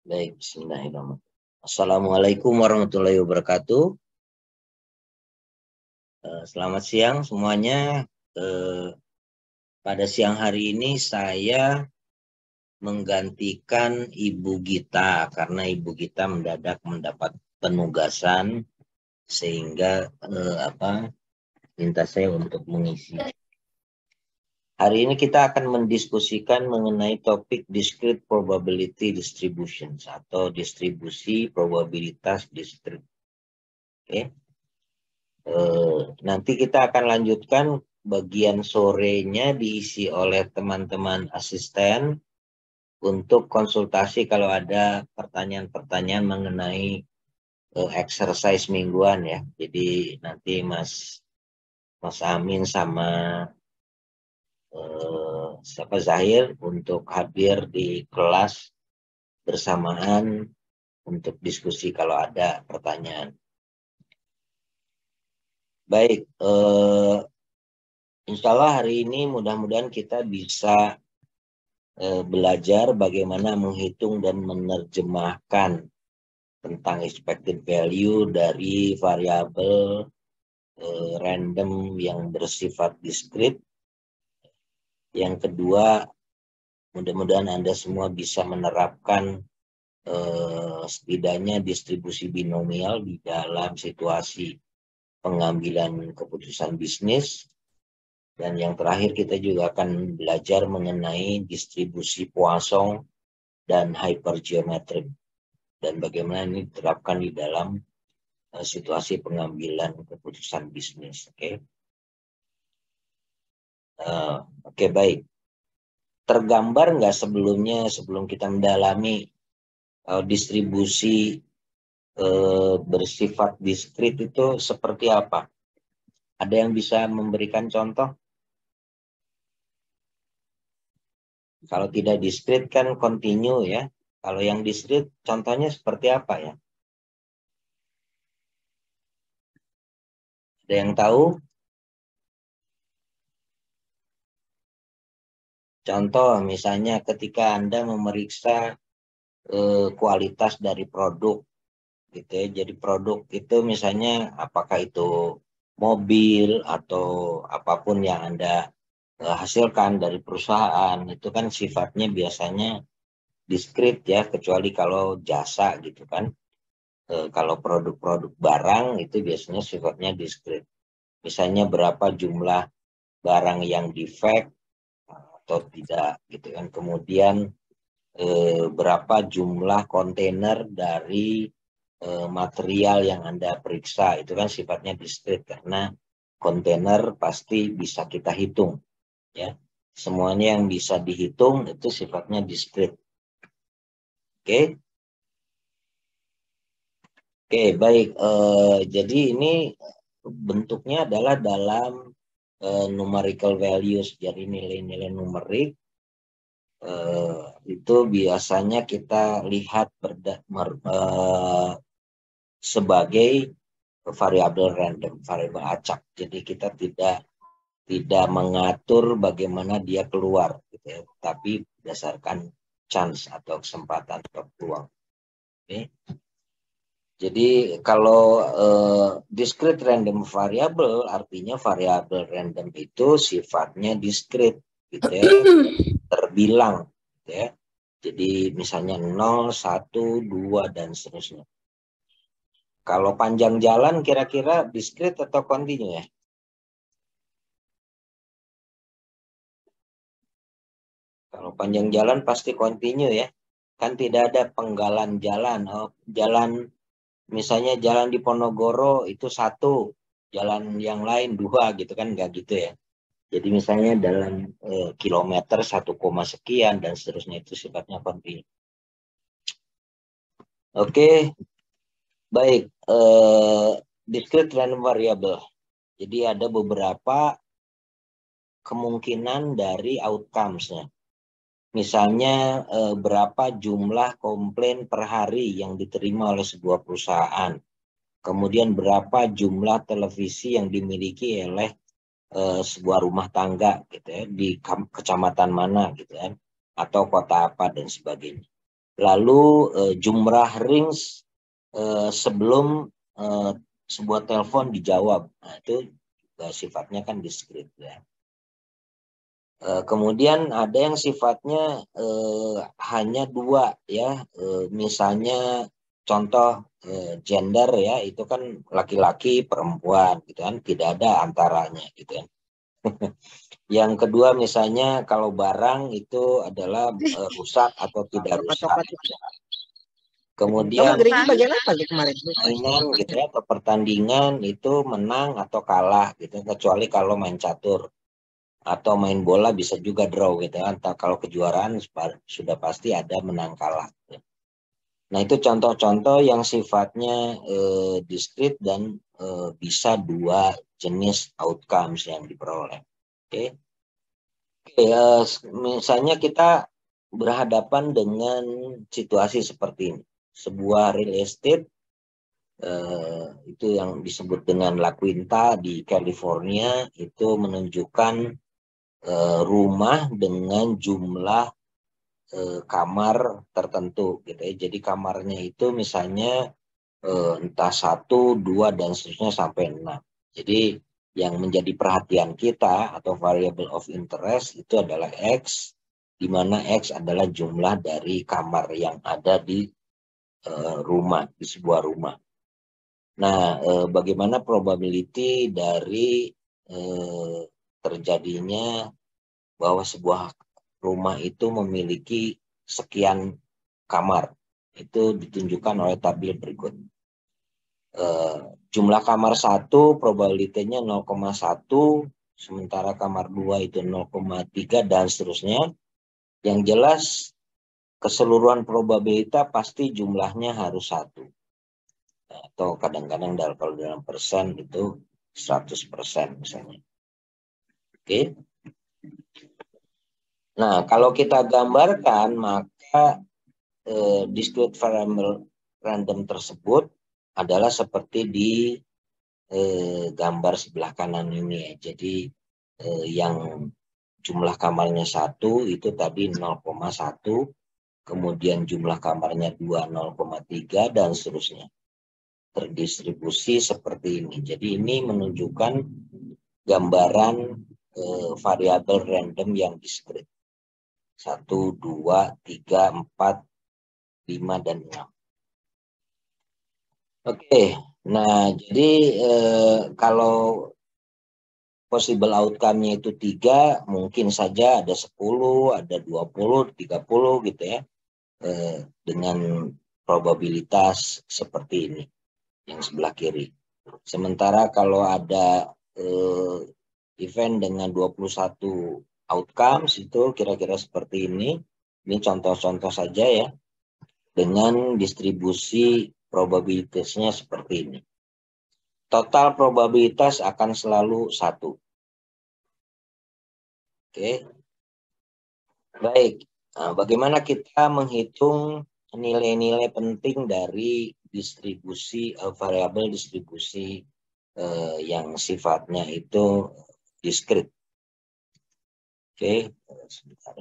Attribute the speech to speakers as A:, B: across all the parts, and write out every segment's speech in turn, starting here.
A: Baik, bismillahirrahmanirrahim. Assalamualaikum warahmatullahi wabarakatuh. Eh, selamat siang semuanya. Eh, pada siang hari ini saya menggantikan Ibu Gita karena Ibu Gita mendadak mendapat penugasan sehingga eh, apa minta saya untuk mengisi. Hari ini kita akan mendiskusikan mengenai topik discrete probability distributions atau distribusi probabilitas discrete. Oke. Eh, nanti kita akan lanjutkan bagian sorenya diisi oleh teman-teman asisten untuk konsultasi kalau ada pertanyaan-pertanyaan mengenai uh, exercise mingguan ya. Jadi nanti Mas Mas Amin sama siapa Zahir untuk hadir di kelas bersamaan untuk diskusi kalau ada pertanyaan. Baik, uh, insya Allah hari ini mudah-mudahan kita bisa Eh, belajar bagaimana menghitung dan menerjemahkan tentang expected value dari variabel eh, random yang bersifat diskrit. Yang kedua, mudah-mudahan Anda semua bisa menerapkan eh, setidaknya distribusi binomial di dalam situasi pengambilan keputusan bisnis dan yang terakhir kita juga akan belajar mengenai distribusi Poisson dan hypergeometrik. Dan bagaimana ini diterapkan di dalam uh, situasi pengambilan keputusan bisnis. Oke. Okay? Uh, Oke okay, baik. Tergambar nggak sebelumnya sebelum kita mendalami uh, distribusi uh, bersifat diskrit itu seperti apa? Ada yang bisa memberikan contoh? Kalau tidak diskrit kan continue ya. Kalau yang diskrit contohnya seperti apa ya? Ada yang tahu? Contoh misalnya ketika Anda memeriksa eh, kualitas dari produk gitu ya. Jadi produk itu misalnya apakah itu mobil atau apa pun yang Anda Eh, hasilkan dari perusahaan itu kan sifatnya biasanya diskrit ya kecuali kalau jasa gitu kan e, kalau produk-produk barang itu biasanya sifatnya diskrit misalnya berapa jumlah barang yang defect atau tidak gitu kan. Kemudian e, berapa jumlah kontainer dari e, material yang anda periksa. Itu kan sifatnya diskrit karena kontainer pasti bisa kita hitung ya. Semuanya yang bisa dihitung itu sifatnya diskrit oke? Oke baik. Uh, jadi ini bentuknya adalah dalam uh, numerical values jadi nilai-nilai numerik uh, itu biasanya kita lihat berda, mer, uh, sebagai variabel random variabel acak jadi kita tidak tidak mengatur bagaimana dia keluar gitu ya, tapi berdasarkan chance atau kesempatan atau peluang. Oke. Jadi kalau uh, discrete random variable artinya variabel random itu sifatnya discrete gitu ya, terbilang gitu ya. Jadi misalnya 0, 1, 2 dan seterusnya. Kalau panjang jalan kira-kira discrete atau kontinu ya? Kalau panjang jalan pasti continue ya. Kan tidak ada penggalan jalan. Oh, jalan misalnya jalan di Ponorogo itu satu, jalan yang lain dua gitu kan nggak gitu ya. Jadi misalnya dalam eh, kilometer satu koma sekian dan seterusnya itu sifatnya continue. Oke, baik. Eh, discrete random variable. Jadi ada beberapa kemungkinan dari outcomes-nya. Misalnya eh, berapa jumlah komplain per hari yang diterima oleh sebuah perusahaan. Kemudian berapa jumlah televisi yang dimiliki oleh eh, sebuah rumah tangga gitu ya di kecamatan mana gitu kan atau kota apa dan sebagainya. lalu uh, jumlah rings sebelum sebuah telepon dijawab. Nah, itu sifatnya kan diskrit ya. Uh, kemudian ada yang sifatnya uh, hanya dua ya, uh, misalnya contoh gender ya itu kan laki-laki perempuan gitu kan tidak ada antaranya gitu kan. yang kedua misalnya kalau barang itu adalah rusak atau tidak rusak. Kemudian
B: bagian apa kemarin?
A: Pertandingan gitu ya atau pertandingan itu menang atau kalah gitu kecuali kalau main catur atau main bola bisa juga draw gitu. Entah kalau kejuaraan sudah pasti ada menang kalah. Nah itu contoh-contoh yang sifatnya eh, diskrit dan eh, bisa dua jenis outcomes yang diperoleh. Oke, okay. okay, uh, misalnya kita berhadapan dengan situasi seperti ini sebuah real estate eh, itu yang disebut dengan La Quinta di California itu menunjukkan eh, rumah dengan jumlah eh, kamar tertentu gitu ya. Jadi kamarnya itu misalnya eh, entah satu, dua dan seterusnya sampai enam. Jadi yang menjadi perhatian kita atau variable of interest itu adalah X, di mana X adalah jumlah dari kamar yang ada di Eh, rumah di sebuah rumah. Nah, bagaimana probability dari terjadinya bahwa sebuah rumah itu memiliki sekian kamar? Itu ditunjukkan oleh tabel berikut. Uh, jumlah kamar satu probabilitasnya 0,1 sementara kamar dua itu 0,3 dan seterusnya. Yang jelas keseluruhan probabilitas pasti jumlahnya harus satu. Atau kadang-kadang kalau dalam persen itu 100 persen misalnya. Oke. Nah, kalau kita gambarkan maka eh, discrete variable random tersebut adalah seperti di eh, gambar sebelah kanan ini ya. Jadi eh, yang jumlah kamarnya satu itu tadi 0,1 kemudian jumlah kamarnya 2 0,3 dan seterusnya. Terdistribusi seperti ini. Jadi ini menunjukkan gambaran eh, variabel random yang diskrit. 1, 2, 3, 4, 5, dan 6. Oke, nah jadi eh, kalau possible outcome-nya itu tiga, mungkin saja ada 10, ada 20, 30 gitu ya eh, dengan probabilitas seperti ini yang sebelah kiri. Sementara kalau ada eh, event dengan 21 outcomes itu kira-kira seperti ini. Ini contoh-contoh saja ya. Dengan distribusi probabilitasnya seperti ini. Total probabilitas akan selalu satu. Oke. Baik. Nah, bagaimana kita menghitung nilai-nilai penting dari distribusi uh, variabel distribusi uh, yang sifatnya itu diskrit. Oke, sebentar.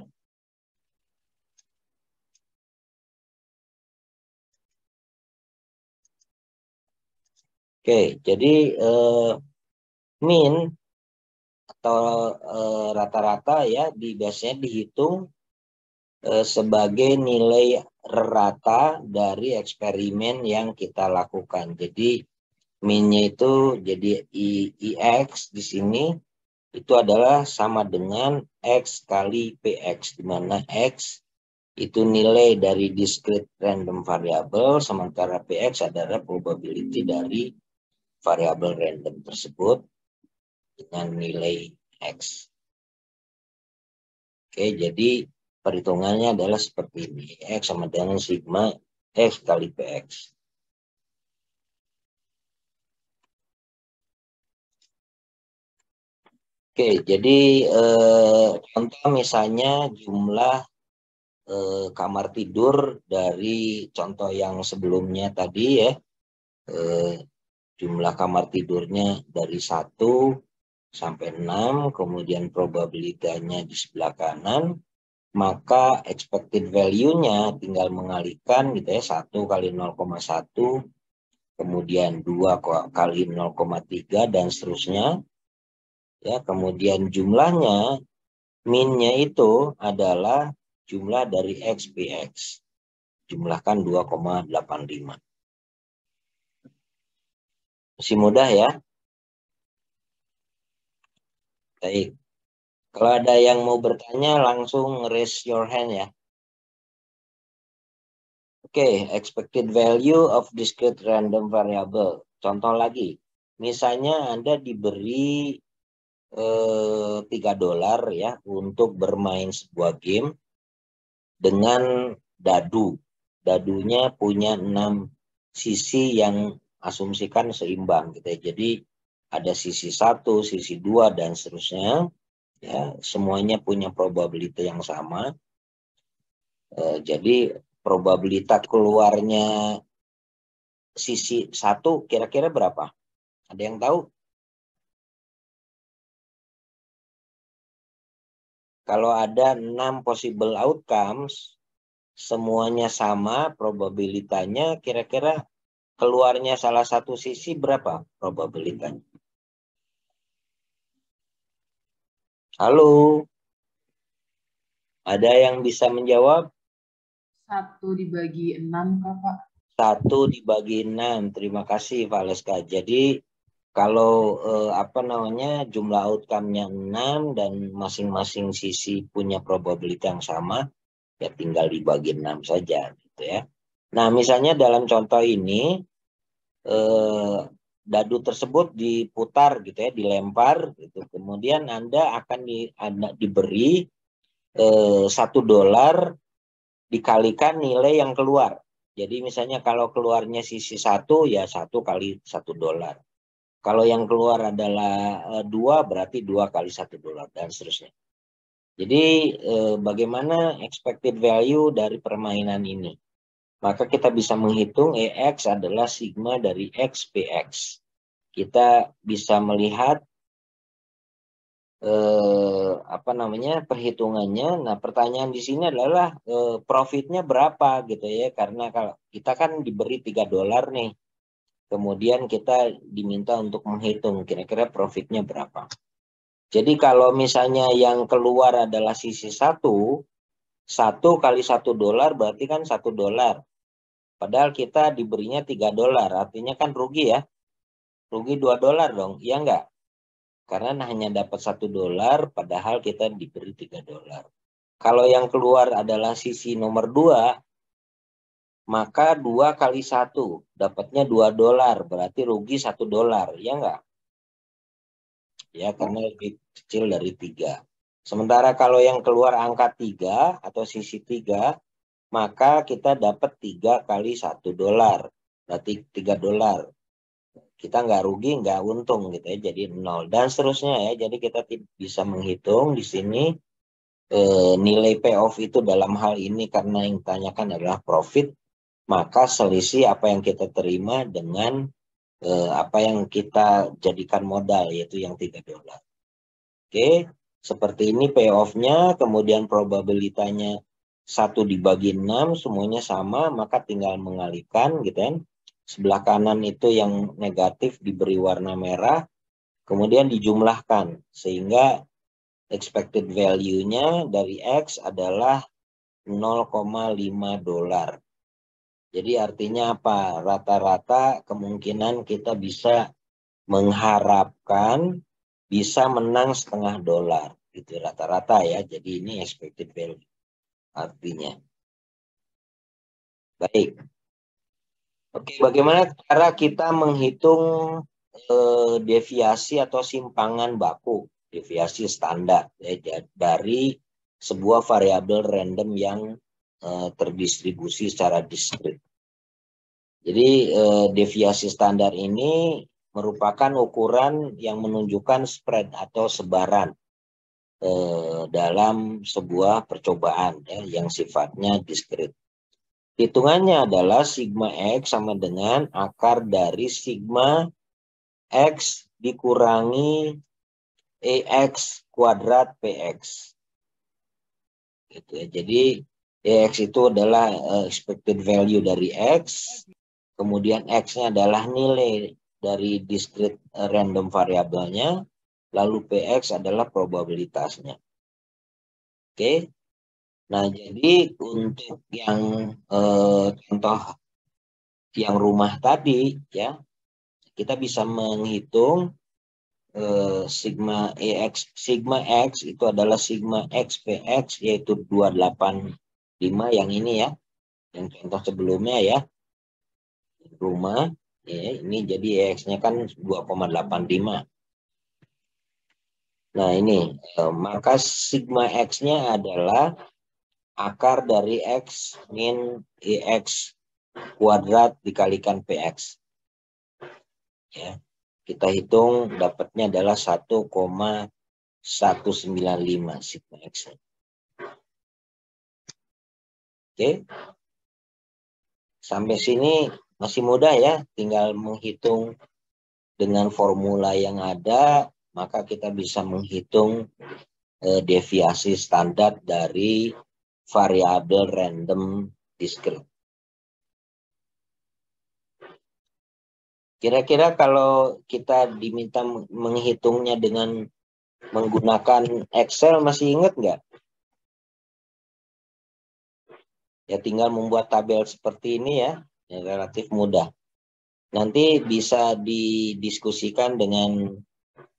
A: Oke, jadi uh, min atau rata-rata uh, ya di biasanya dihitung Eh, sebagai nilai rata dari eksperimen yang kita lakukan. Jadi minnya itu jadi I, IX di sini itu adalah sama dengan X kali PX di mana X itu nilai dari discrete random variable sementara PX adalah probability dari variabel random tersebut dengan nilai X. Oke, jadi perhitungannya adalah seperti ini. X sama dengan sigma X kali PX. Oke, jadi eh, contoh misalnya jumlah eh, kamar tidur dari contoh yang sebelumnya tadi ya. Eh, jumlah kamar tidurnya dari 1 sampai 6, kemudian probabilitasnya di sebelah kanan, maka expected value-nya tinggal mengalihkan gitu ya 1 kali 0,1 kemudian 2 kali 0,3 dan seterusnya ya kemudian jumlahnya minnya itu adalah jumlah dari XPX jumlahkan 2,85 masih mudah ya? Baik. Kalau ada yang mau bertanya langsung raise your hand ya. Oke, okay, expected value of discrete random variable. Contoh lagi, misalnya Anda diberi eh, 3 dolar ya untuk bermain sebuah game dengan dadu. Dadunya punya 6 sisi yang asumsikan seimbang gitu ya. Jadi ada sisi satu, sisi dua dan seterusnya ya semuanya punya probabilitas yang sama e, jadi probabilitas keluarnya sisi satu kira-kira berapa ada yang tahu kalau ada enam possible outcomes semuanya sama probabilitasnya kira-kira keluarnya salah satu sisi berapa probabilitasnya Halo. Ada yang bisa menjawab?
B: Satu dibagi enam, Kakak.
A: Satu dibagi enam. Terima kasih, Valeska. Jadi kalau eh, apa namanya jumlah outcome-nya enam dan masing-masing sisi punya probabilitas yang sama, ya tinggal dibagi enam saja, gitu ya. Nah, misalnya dalam contoh ini, eh, dadu tersebut diputar gitu ya, dilempar gitu. Kemudian Anda akan di, anda diberi eh, satu dolar dikalikan nilai yang keluar. Jadi misalnya kalau keluarnya sisi satu ya satu kali satu dolar. Kalau yang keluar adalah eh, dua berarti dua kali satu dolar dan seterusnya. Jadi eh, bagaimana expected value dari permainan ini? maka kita bisa menghitung EX adalah sigma dari XPX. Kita bisa melihat eh, apa namanya perhitungannya. Nah, pertanyaan di sini adalah eh, profitnya berapa gitu ya? Karena kalau kita kan diberi 3 dolar nih, kemudian kita diminta untuk menghitung kira-kira profitnya berapa. Jadi kalau misalnya yang keluar adalah sisi satu, satu kali satu dolar berarti kan satu dolar. Padahal kita diberinya 3 dolar, artinya kan rugi ya. Rugi 2 dolar dong, iya enggak? Karena hanya dapat satu dolar, padahal kita diberi 3 dolar. Kalau yang keluar adalah sisi nomor 2, maka 2 kali 1, dapatnya 2 dolar, berarti rugi 1 dolar, iya enggak? Ya, karena lebih kecil dari 3. Sementara kalau yang keluar angka 3 atau sisi 3, maka kita dapat tiga kali satu dolar berarti tiga dolar kita nggak rugi nggak untung gitu ya jadi nol dan seterusnya ya jadi kita bisa menghitung di sini e, nilai payoff itu dalam hal ini karena yang ditanyakan adalah profit maka selisih apa yang kita terima dengan e, apa yang kita jadikan modal yaitu yang tiga dolar. Oke seperti ini payoffnya kemudian probabilitasnya satu dibagi enam semuanya sama maka tinggal mengalihkan gitu kan. Sebelah kanan itu yang negatif diberi warna merah kemudian dijumlahkan sehingga expected value-nya dari X adalah 0,5 dolar jadi artinya apa rata-rata kemungkinan kita bisa mengharapkan bisa menang setengah dolar gitu rata-rata ya jadi ini expected value artinya. Baik. Oke, bagaimana cara kita menghitung eh, deviasi atau simpangan baku, deviasi standar ya, dari sebuah variabel random yang eh, terdistribusi secara diskrit. Jadi eh, deviasi standar ini merupakan ukuran yang menunjukkan spread atau sebaran eh, dalam sebuah percobaan ya, yang sifatnya diskrit. Hitungannya adalah sigma X sama dengan akar dari sigma X dikurangi EX kuadrat PX. Gitu ya. Jadi DX itu adalah eh, expected value dari X, kemudian X-nya adalah nilai dari discrete eh, random variabelnya, lalu PX adalah probabilitasnya. Oke, nah jadi untuk yang eh, contoh yang rumah tadi ya, kita bisa menghitung eh, sigma EX, sigma X itu adalah sigma XPX yaitu 28 5 yang ini ya. Yang contoh sebelumnya ya. Rumah. Ya, ini jadi X-nya kan 2,85. Nah ini, eh, maka sigma X-nya adalah akar dari X min X kuadrat dikalikan PX. Ya, kita hitung dapatnya adalah 1,195 sigma X. -nya. Oke. Sampai sini masih mudah ya, tinggal menghitung dengan formula yang ada, maka kita bisa menghitung eh, deviasi standar dari variabel random discrete. Kira-kira kalau kita diminta menghitungnya dengan menggunakan Excel masih ingat nggak? Ya tinggal membuat tabel seperti ini ya, yang relatif mudah. Nanti bisa didiskusikan dengan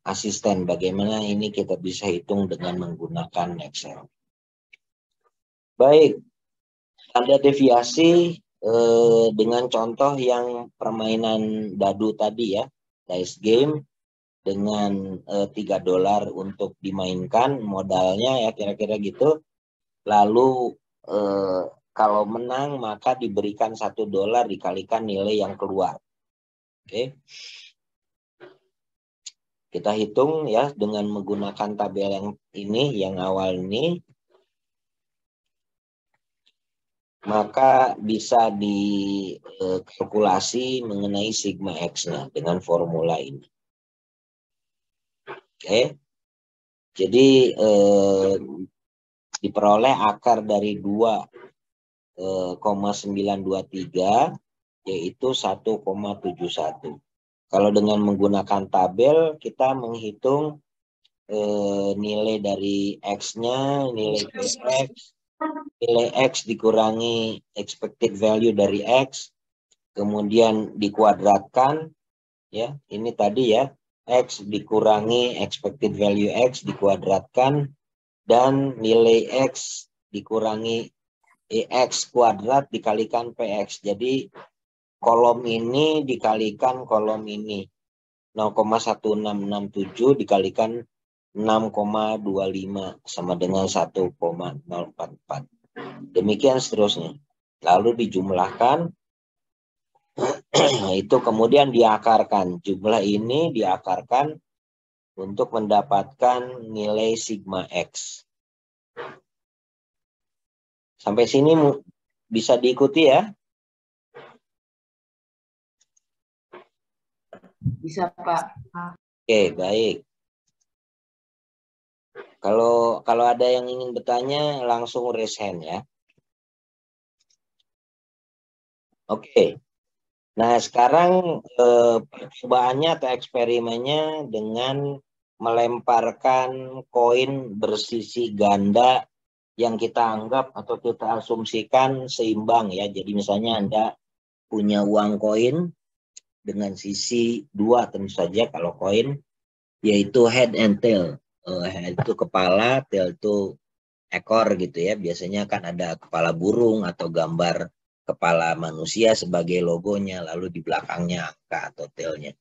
A: asisten bagaimana ini kita bisa hitung dengan menggunakan Excel. Baik, ada deviasi eh, dengan contoh yang permainan dadu tadi ya, dice game dengan eh, 3 dolar untuk dimainkan modalnya ya kira-kira gitu. Lalu eh, kalau menang maka diberikan satu dolar dikalikan nilai yang keluar. Oke. Kita hitung ya dengan menggunakan tabel yang ini, yang awal ini. maka bisa dikalkulasi mengenai sigma X-nya dengan formula ini. Oke. Jadi eh, diperoleh akar dari 2,923 yaitu 1,71. Kalau dengan menggunakan tabel kita menghitung eh, nilai dari X-nya, nilai X, nilai X dikurangi expected value dari X, kemudian dikuadratkan, ya. Ini tadi ya, X dikurangi expected value X dikuadratkan, dan nilai X dikurangi EX kuadrat dikalikan PX. Jadi kolom ini dikalikan kolom ini. 0,1667 dikalikan 6,25 sama dengan 1,044. Demikian seterusnya. Lalu dijumlahkan, itu kemudian diakarkan. Jumlah ini diakarkan untuk mendapatkan nilai sigma X. Sampai sini bisa diikuti ya?
B: Bisa Pak.
A: Oke, baik. Kalau kalau ada yang ingin bertanya langsung raise hand ya. Oke. Nah, sekarang eh, percobaannya atau eksperimennya dengan melemparkan koin bersisi ganda yang kita anggap atau kita asumsikan seimbang ya. Jadi misalnya Anda punya uang koin dengan sisi dua tentu saja kalau koin yaitu head and tail uh, itu kepala, tail itu ekor gitu ya. Biasanya kan ada kepala burung atau gambar kepala manusia sebagai logonya, lalu di belakangnya angka atau tailnya.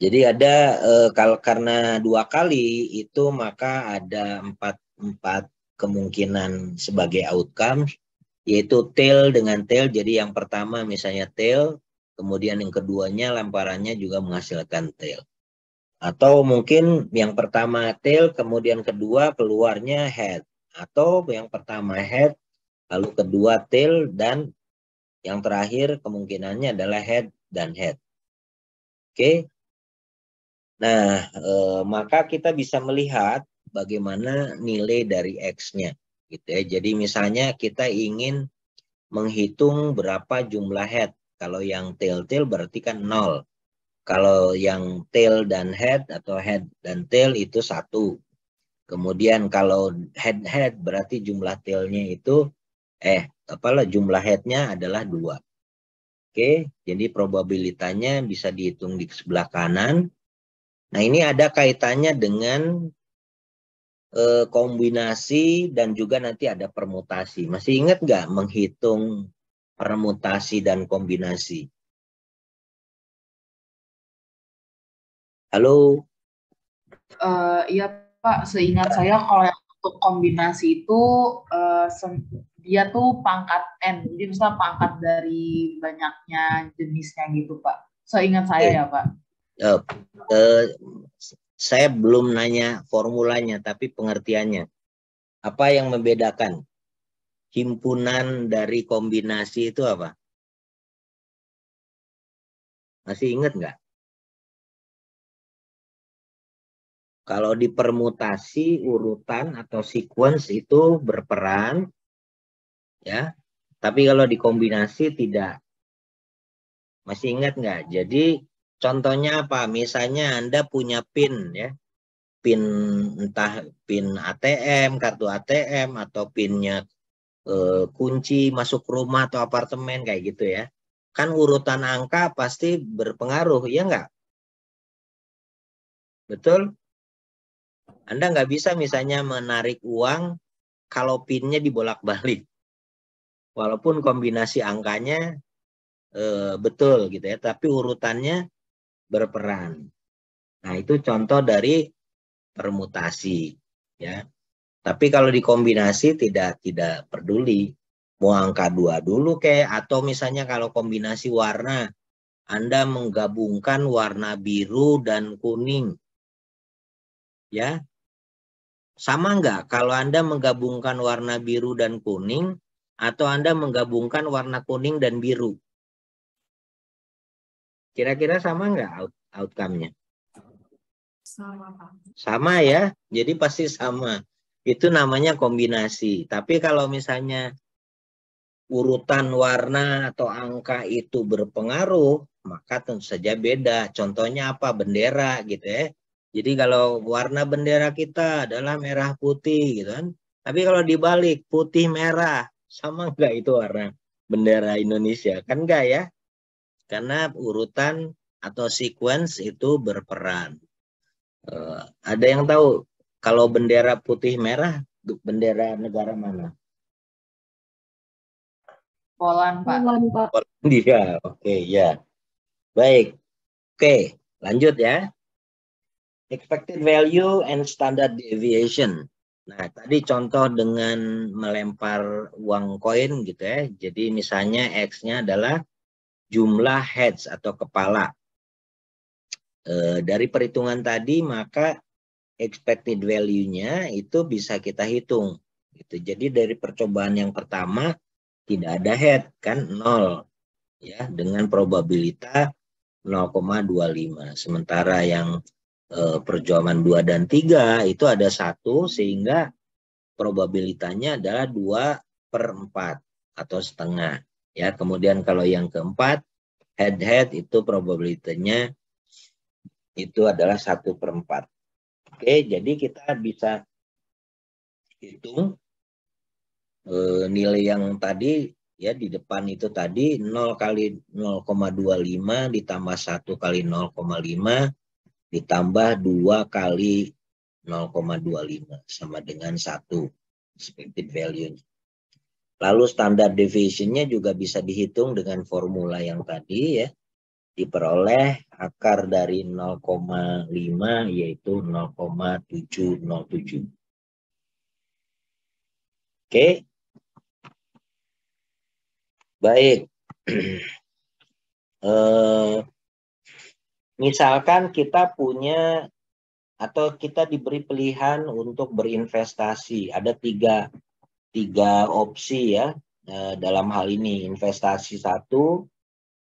A: Jadi ada uh, kalau karena dua kali itu maka ada empat empat kemungkinan sebagai outcome yaitu tail dengan tail. Jadi yang pertama misalnya tail, kemudian yang keduanya lemparannya juga menghasilkan tail. Atau mungkin yang pertama tail, kemudian kedua keluarnya head. Atau yang pertama head, lalu kedua tail, dan yang terakhir kemungkinannya adalah head dan head. Oke. Nah, e, maka kita bisa melihat bagaimana nilai dari X-nya. Gitu ya. Jadi misalnya kita ingin menghitung berapa jumlah head. Kalau yang tail-tail berarti kan nol. Kalau yang tail dan head atau head dan tail itu satu. Kemudian kalau head-head berarti jumlah tailnya itu eh apalah jumlah headnya adalah dua. Oke, jadi probabilitasnya bisa dihitung di sebelah kanan. Nah ini ada kaitannya dengan eh, kombinasi dan juga nanti ada permutasi. Masih ingat nggak menghitung permutasi dan kombinasi? Halo?
B: Uh, iya Pak, seingat saya kalau yang untuk kombinasi itu uh, dia tuh pangkat N. Jadi misalnya pangkat dari banyaknya jenisnya gitu Pak. Seingat saya ya Pak.
A: Uh, uh, saya belum nanya formulanya, tapi pengertiannya. Apa yang membedakan himpunan dari kombinasi itu apa? Masih ingat nggak? Kalau di permutasi urutan atau sequence itu berperan, ya. Tapi kalau dikombinasi tidak. Masih ingat nggak? Jadi contohnya apa? Misalnya Anda punya PIN, ya. PIN entah PIN ATM, kartu ATM, atau PINnya eh, kunci masuk rumah atau apartemen kayak gitu ya. Kan urutan angka pasti berpengaruh, ya nggak? Betul? Anda nggak bisa misalnya menarik uang kalau pinnya dibolak-balik. Walaupun kombinasi angkanya e, betul gitu ya, tapi urutannya berperan. Nah, itu contoh dari permutasi ya. Tapi kalau dikombinasi tidak tidak peduli mau angka dua dulu kayak atau misalnya kalau kombinasi warna Anda menggabungkan warna biru dan kuning ya sama nggak kalau Anda menggabungkan warna biru dan kuning atau Anda menggabungkan warna kuning dan biru? Kira-kira sama nggak out outcome-nya?
B: Sama, Pak.
A: Sama ya, jadi pasti sama. Itu namanya kombinasi. Tapi kalau misalnya urutan warna atau angka itu berpengaruh, maka tentu saja beda. Contohnya apa? Bendera gitu ya. Jadi kalau warna bendera kita adalah merah putih gitu kan. Tapi kalau dibalik putih merah sama enggak itu warna bendera Indonesia? Kan enggak ya? Karena urutan atau sequence itu berperan. Uh, ada yang tahu kalau bendera putih merah bendera negara mana?
B: Poland, Pak. Poland, Pak.
A: Polandia. Oke, okay, ya. Baik. Oke, okay, lanjut ya expected value and standard deviation. Nah, tadi contoh dengan melempar uang koin gitu ya. Jadi misalnya X-nya adalah jumlah heads atau kepala. E, dari perhitungan tadi maka expected value-nya itu bisa kita hitung. Gitu. Jadi dari percobaan yang pertama tidak ada head kan nol ya dengan probabilitas 0,25. Sementara yang eh, perjuangan 2 dan 3 itu ada satu sehingga probabilitasnya adalah 2 per 4 atau setengah. Ya, kemudian kalau yang keempat head head itu probabilitasnya itu adalah satu per 4. Oke, jadi kita bisa hitung e, nilai yang tadi ya di depan itu tadi 0 kali 0,25 ditambah 1 kali 0,5 ditambah 2 kali 0,25 sama dengan 1 expected value. Lalu standar deviation-nya juga bisa dihitung dengan formula yang tadi ya. Diperoleh akar dari 0,5 yaitu 0,707. Oke. Baik. eh, Misalkan kita punya atau kita diberi pilihan untuk berinvestasi. Ada tiga, tiga opsi ya eh, dalam hal ini. Investasi satu,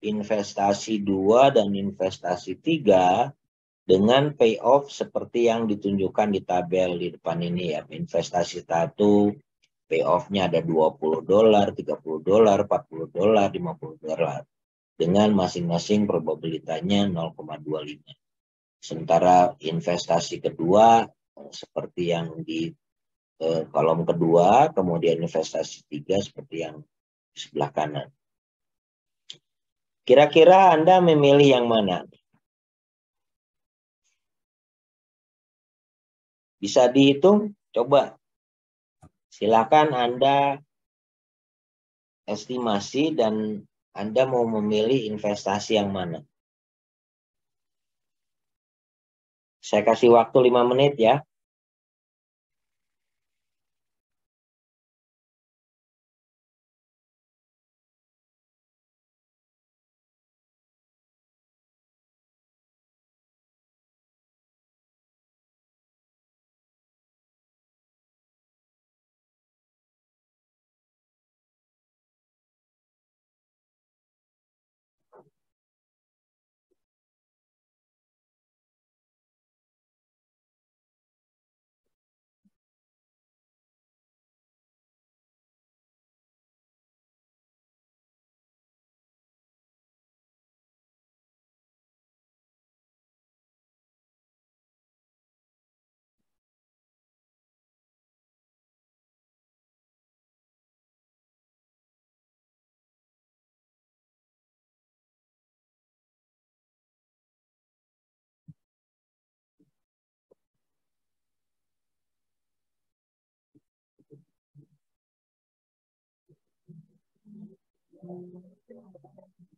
A: investasi dua, dan investasi tiga. dengan payoff seperti yang ditunjukkan di tabel di depan ini ya. Investasi satu payoff-nya ada 20 dolar, 30 dolar, 40 dolar, 50 dolar dengan masing-masing probabilitasnya 0,25. Sementara investasi kedua seperti yang di eh, kolom kedua, kemudian investasi tiga seperti yang di sebelah kanan. Kira-kira Anda memilih yang mana? Bisa dihitung? Coba. Silakan Anda estimasi dan Anda mau memilih investasi yang mana. Saya kasih waktu 5 menit ya. 嗯。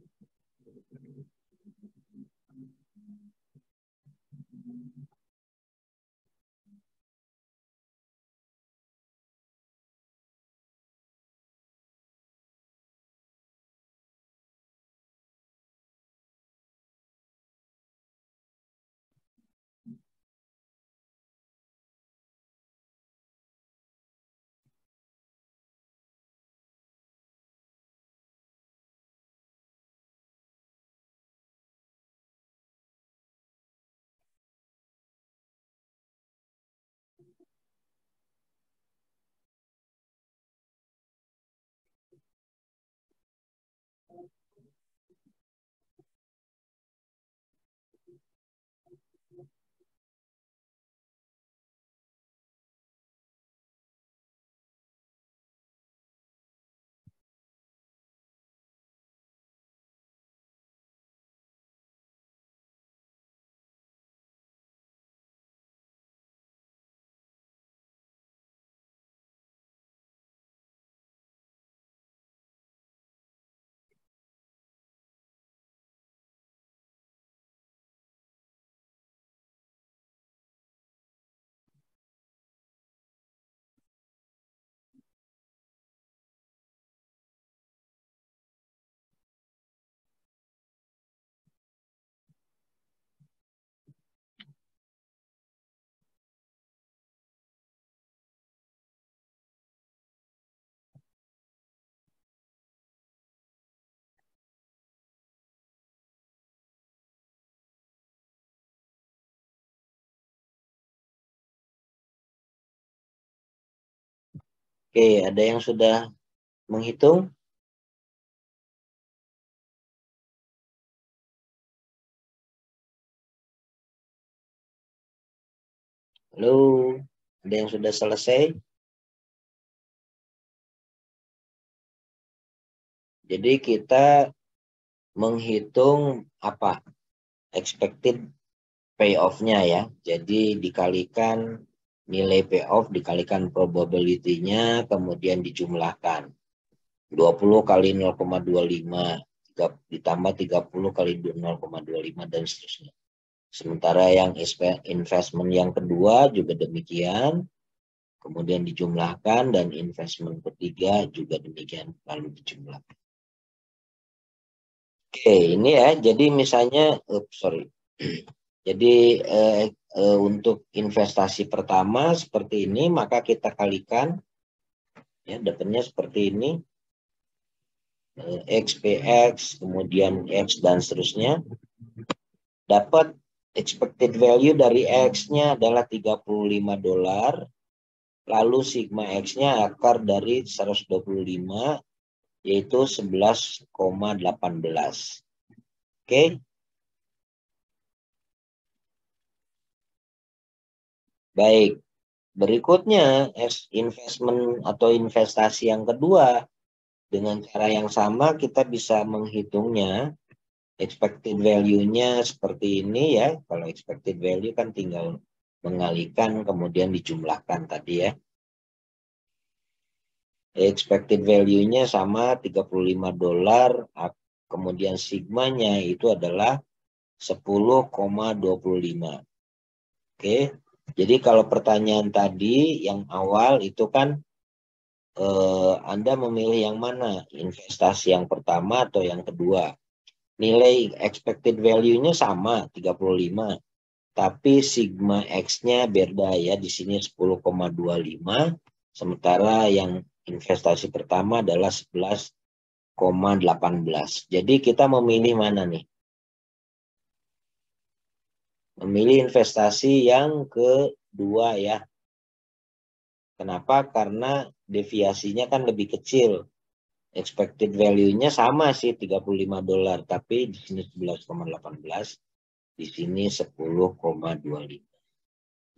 A: Oke, ada yang sudah menghitung? Halo. Ada yang sudah selesai? Jadi kita menghitung apa? Expected payoff-nya ya. Jadi dikalikan nilai payoff dikalikan probability-nya kemudian dijumlahkan. 20 kali 0,25 ditambah 30 kali 0,25 dan seterusnya. Sementara yang investment yang kedua juga demikian, kemudian dijumlahkan dan investment ketiga juga demikian lalu dijumlahkan. Oke, ini ya. Jadi misalnya, oops, sorry. Jadi eh, eh, untuk investasi pertama seperti ini, maka kita kalikan, ya dapatnya seperti ini XPX, kemudian X dan seterusnya. Dapat expected value dari X-nya adalah 35 dolar. Lalu sigma X-nya akar dari 125 yaitu 11,18. Oke. Baik. Berikutnya investment atau investasi yang kedua dengan cara yang sama kita bisa menghitungnya expected value-nya seperti ini ya. Kalau expected value kan tinggal mengalihkan kemudian dijumlahkan tadi ya. Expected value-nya sama 35 dolar, kemudian sigmanya itu adalah 10,25. Oke. Jadi kalau pertanyaan tadi yang awal itu kan eh, Anda memilih yang mana? Investasi yang pertama atau yang kedua? Nilai expected value-nya sama, 35. Tapi sigma X-nya beda ya, di sini 10,25. Sementara yang investasi pertama adalah 11,18. Jadi kita memilih mana nih? Memilih investasi yang kedua ya. Kenapa? Karena deviasinya kan lebih kecil. Expected value-nya sama sih 35 dolar, tapi di sini 11,18, di sini 10,25.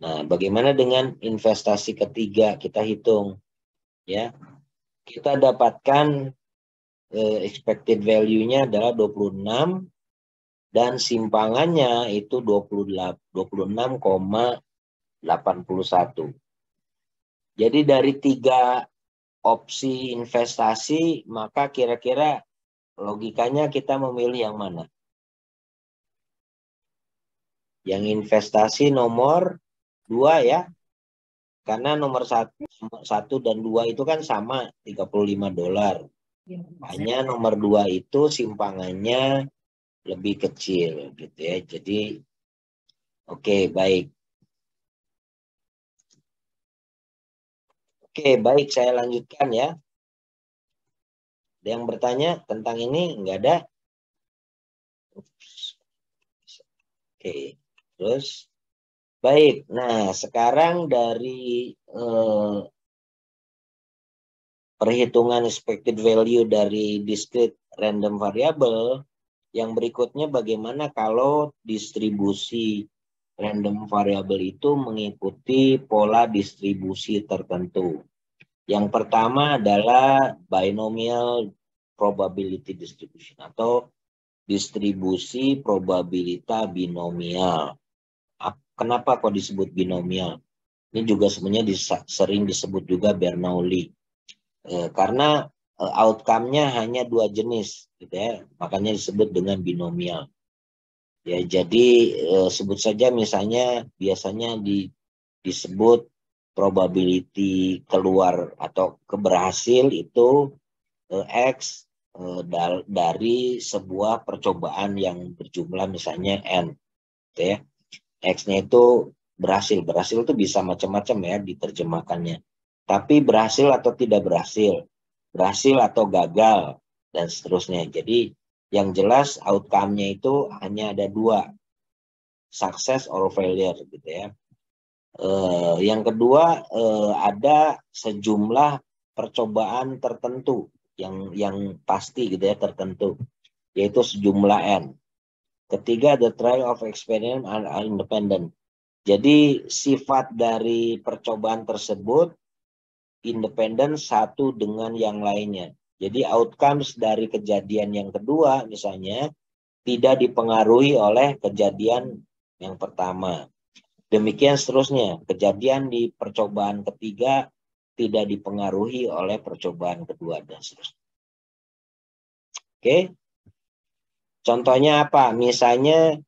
A: Nah, bagaimana dengan investasi ketiga? Kita hitung ya. Kita dapatkan eh, expected value-nya adalah 26 dan simpangannya itu 26,81. Jadi dari tiga opsi investasi, maka kira-kira logikanya kita memilih yang mana? Yang investasi nomor dua ya. Karena nomor satu, satu dan dua itu kan sama 35 dolar. Hanya nomor dua itu simpangannya lebih kecil gitu ya. Jadi oke okay, baik. Oke, baik saya lanjutkan ya. Ada yang bertanya tentang ini? Enggak ada? Oke, terus baik. Nah, sekarang dari eh, perhitungan expected value dari discrete random variable, yang berikutnya bagaimana kalau distribusi random variable itu mengikuti pola distribusi tertentu. Yang pertama adalah binomial probability distribution atau distribusi probabilita binomial. Kenapa kok disebut binomial? Ini juga sebenarnya sering disebut juga Bernoulli. Eh, karena outcome-nya hanya dua jenis, gitu ya. Makanya disebut dengan binomial. Ya, jadi eh, sebut saja misalnya biasanya di, disebut probability keluar atau keberhasil itu eh, X eh, dari sebuah percobaan yang berjumlah misalnya N. Gitu ya. X-nya itu berhasil. Berhasil itu bisa macam-macam ya diterjemahkannya. Tapi berhasil atau tidak berhasil. Berhasil atau gagal dan seterusnya. Jadi yang jelas outcome-nya itu hanya ada dua, success or failure gitu ya. Uh, yang kedua uh, ada sejumlah percobaan tertentu yang yang pasti gitu ya tertentu yaitu sejumlah n. Ketiga the trial of experiment are, are independent. Jadi sifat dari percobaan tersebut independen satu dengan yang lainnya. Jadi outcomes dari kejadian yang kedua misalnya tidak dipengaruhi oleh kejadian yang pertama. Demikian seterusnya, kejadian di percobaan ketiga tidak dipengaruhi oleh percobaan kedua dan seterusnya. Oke. Contohnya apa? Misalnya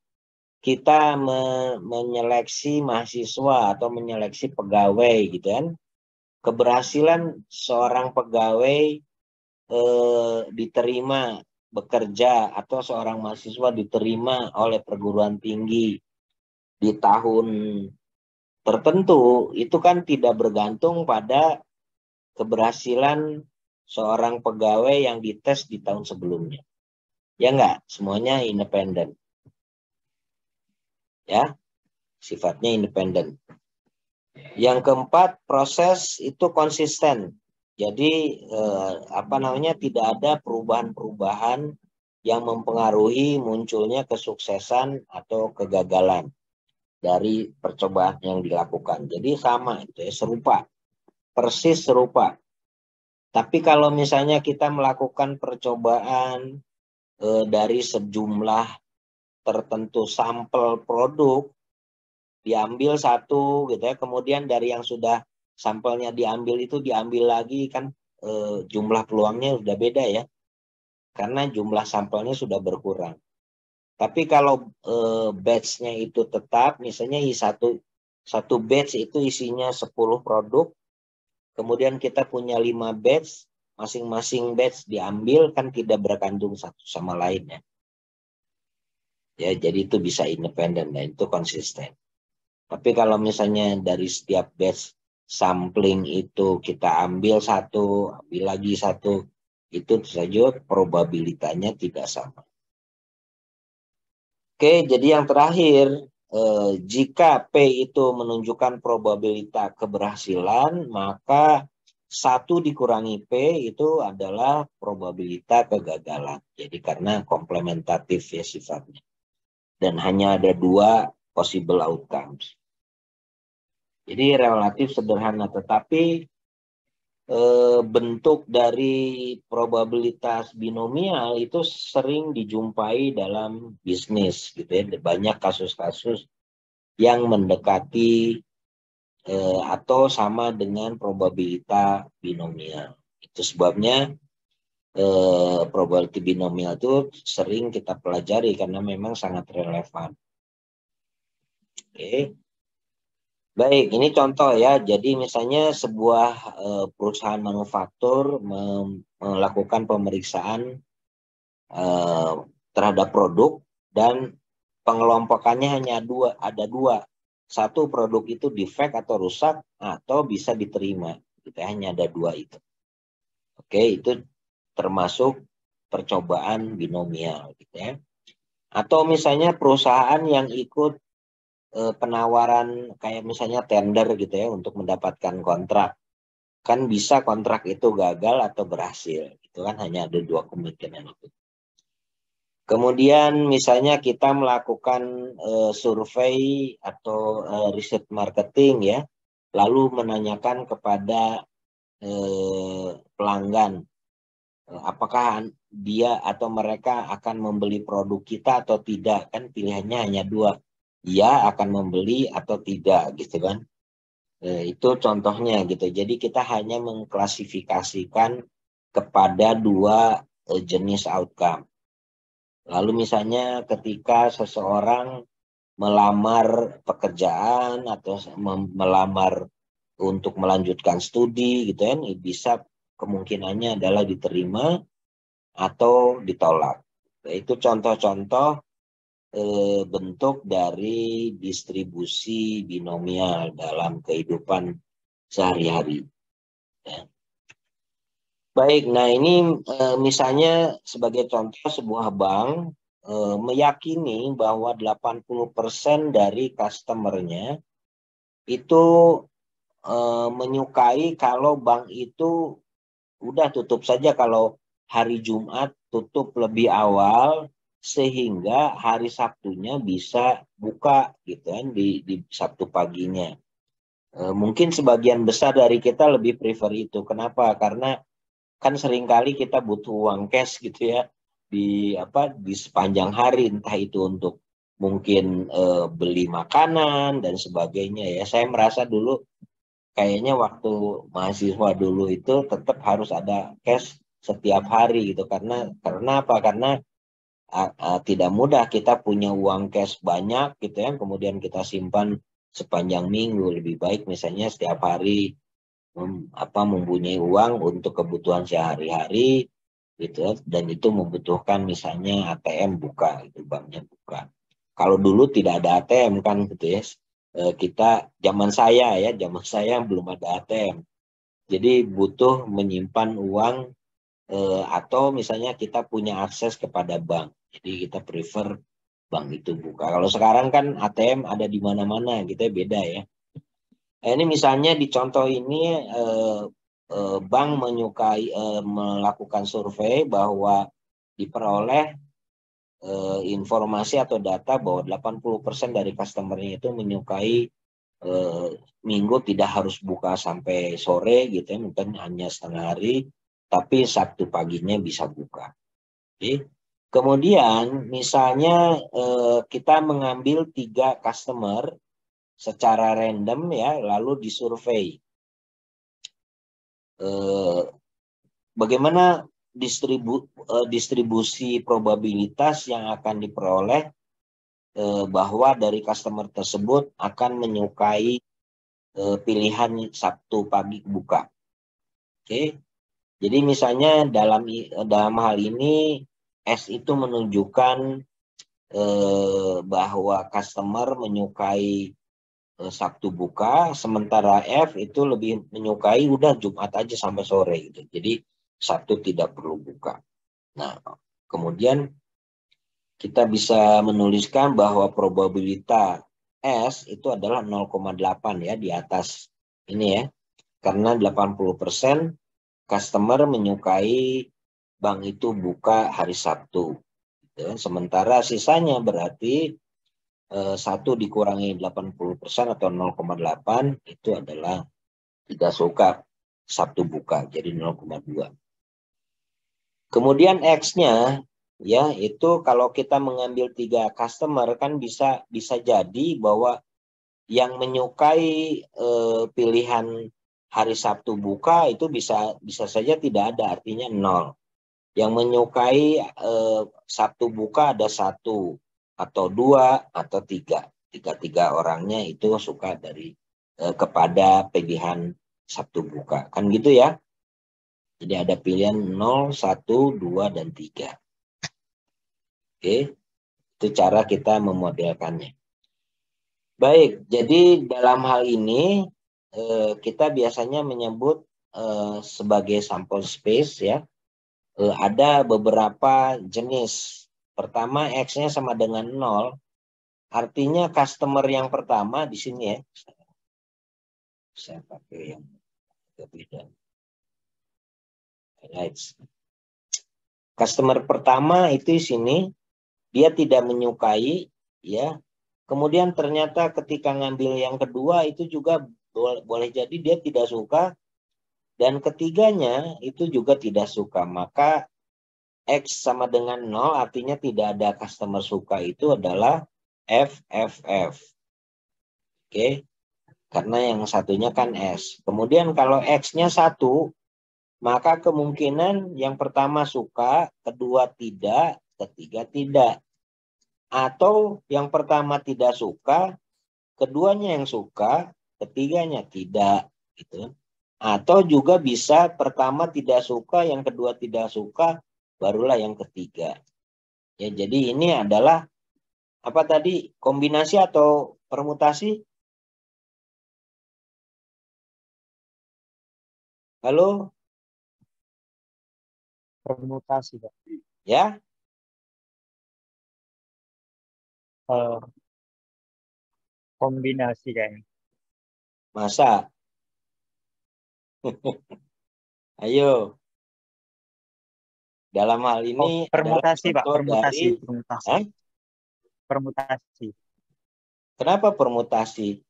A: kita me menyeleksi mahasiswa atau menyeleksi pegawai gitu kan. Keberhasilan seorang pegawai eh, diterima bekerja atau seorang mahasiswa diterima oleh perguruan tinggi di tahun tertentu itu kan tidak bergantung pada keberhasilan seorang pegawai yang dites di tahun sebelumnya. Ya enggak, semuanya independen ya sifatnya independen. Yang keempat proses itu konsisten. Jadi eh, apa namanya tidak ada perubahan-perubahan yang mempengaruhi munculnya kesuksesan atau kegagalan dari percobaan yang dilakukan. Jadi sama itu ya serupa, persis serupa. Tapi kalau misalnya kita melakukan percobaan eh, dari sejumlah tertentu sampel produk diambil satu gitu ya. Kemudian dari yang sudah sampelnya diambil itu diambil lagi kan e, jumlah peluangnya sudah beda ya. Karena jumlah sampelnya sudah berkurang. Tapi kalau e, batchnya itu tetap misalnya satu satu batch itu isinya 10 produk kemudian kita punya 5 batch masing-masing batch diambil kan tidak berkandung satu sama lainnya ya jadi itu bisa independen dan itu konsisten tapi kalau misalnya dari setiap batch sampling itu kita ambil satu ambil lagi satu itu saja probabilitasnya tidak sama oke jadi yang terakhir eh, jika P itu menunjukkan probabilitas keberhasilan maka satu dikurangi P itu adalah probabilitas kegagalan. Jadi karena komplementatif ya sifatnya dan hanya ada dua possible outcomes. Jadi relatif sederhana, tetapi e, bentuk dari probabilitas binomial itu sering dijumpai dalam bisnis, gitu ya. Banyak kasus-kasus yang mendekati e, atau sama dengan probabilitas binomial. Itu sebabnya eh, probability binomial itu sering kita pelajari karena memang sangat relevan. Oke. Baik, ini contoh ya. Jadi misalnya sebuah eh, perusahaan manufaktur melakukan pemeriksaan eh, terhadap produk dan pengelompokannya hanya dua, ada dua. Satu produk itu defect atau rusak atau bisa diterima. Kita hanya ada dua itu. Oke, itu termasuk percobaan binomial gitu ya. Atau misalnya perusahaan yang ikut e, penawaran kayak misalnya tender gitu ya untuk mendapatkan kontrak. Kan bisa kontrak itu gagal atau berhasil. Itu kan hanya ada dua kemungkinan itu. Kemudian misalnya kita melakukan e, survei atau e, riset marketing ya, lalu menanyakan kepada e, pelanggan Eh, apakah dia atau mereka akan membeli produk kita atau tidak kan pilihannya hanya dua ya akan membeli atau tidak gitu kan? E, itu contohnya gitu. Jadi kita hanya mengklasifikasikan kepada dua e, jenis outcome. Lalu misalnya ketika seseorang melamar pekerjaan atau melamar untuk melanjutkan studi gitu kan bisa kemungkinannya adalah diterima atau ditolak. Itu contoh-contoh eh, bentuk dari distribusi binomial dalam kehidupan sehari-hari. Ya. Baik, nah ini eh, misalnya sebagai contoh sebuah bank eh, meyakini bahwa 80% dari customernya itu menyukai kalau bank itu udah tutup saja kalau hari Jumat tutup lebih awal sehingga hari Sabtunya bisa buka gitu kan di, di Sabtu paginya. E, mungkin sebagian besar dari kita lebih prefer itu. Kenapa? Karena kan sering kali kita butuh uang cash gitu ya di apa di sepanjang hari entah itu untuk mungkin e, beli makanan dan sebagainya ya. Saya merasa dulu kayaknya waktu mahasiswa dulu itu tetap harus ada cash setiap hari gitu karena karena apa? Karena tidak mudah kita punya uang cash banyak gitu ya kemudian kita simpan sepanjang minggu. Lebih baik misalnya setiap hari mem, apa mempunyai uang untuk kebutuhan sehari-hari gitu ya. Dan itu membutuhkan misalnya ATM buka itu banknya buka. Kalau dulu tidak ada ATM kan gitu ya. E, kita zaman saya ya zaman saya belum ada ATM jadi butuh menyimpan uang e, atau misalnya kita punya akses kepada bank jadi kita prefer bank itu buka. Kalau sekarang kan ATM ada di mana-mana, kita gitu beda ya. Nah, ini misalnya di contoh ini eh, eh, bank menyukai eh, melakukan survei bahwa diperoleh eh, informasi atau data bahwa 80% dari customernya itu menyukai eh, minggu tidak harus buka sampai sore gitu ya, mungkin hanya setengah hari, tapi Sabtu paginya bisa buka. Jadi Kemudian misalnya eh, kita mengambil tiga customer secara random ya, lalu disurvei. Eh, bagaimana distribu, eh, distribusi probabilitas yang akan diperoleh eh, bahwa dari customer tersebut akan menyukai eh, pilihan Sabtu pagi buka. Oke. Jadi misalnya dalam dalam hal ini S itu menunjukkan eh, bahwa customer menyukai eh, Sabtu buka, sementara F itu lebih menyukai udah Jumat aja sampai sore gitu. Jadi Sabtu tidak perlu buka. Nah, kemudian kita bisa menuliskan bahwa probabilitas S itu adalah 0,8 ya di atas ini ya. Karena 80% customer menyukai bank itu buka hari Sabtu. Ya, sementara sisanya berarti eh, satu dikurangi 80% atau 0,8 itu adalah tidak suka Sabtu buka, jadi 0,2. Kemudian X-nya ya itu kalau kita mengambil tiga customer kan bisa bisa jadi bahwa yang menyukai eh, pilihan hari Sabtu buka itu bisa bisa saja tidak ada artinya nol yang menyukai eh, Sabtu buka ada satu atau dua atau tiga. Tiga-tiga orangnya itu suka dari eh, kepada pilihan Sabtu buka. Kan gitu ya. Jadi ada pilihan 0, 1, 2, dan 3. Oke, itu cara kita memodelkannya. Baik, jadi dalam hal ini eh, kita biasanya menyebut eh, sebagai sampel space ya eh, ada beberapa jenis. Pertama X-nya sama dengan 0. Artinya customer yang pertama di sini ya. Saya pakai yang beda. Right. Customer pertama itu di sini dia tidak menyukai ya. Kemudian ternyata ketika ngambil yang kedua itu juga boleh jadi dia tidak suka dan ketiganya itu juga tidak suka. Maka X sama dengan 0 artinya tidak ada customer suka itu adalah FFF. Oke. Karena yang satunya kan S. Kemudian kalau X-nya satu, maka kemungkinan yang pertama suka, kedua tidak, ketiga tidak. Atau yang pertama tidak suka, keduanya yang suka, ketiganya tidak. Gitu. Atau juga bisa pertama tidak suka, yang kedua tidak suka, barulah yang ketiga. Ya, jadi ini adalah apa tadi kombinasi atau permutasi? Halo?
C: Permutasi, Pak.
A: Ya?
C: Uh, kombinasi kayaknya.
A: Masa? Ayo. Dalam hal
C: Oh,
A: ini
C: permutasi, Pak. Permutasi.
A: dari-
C: Permutasi. Permutasi.
A: kenapa permutasi?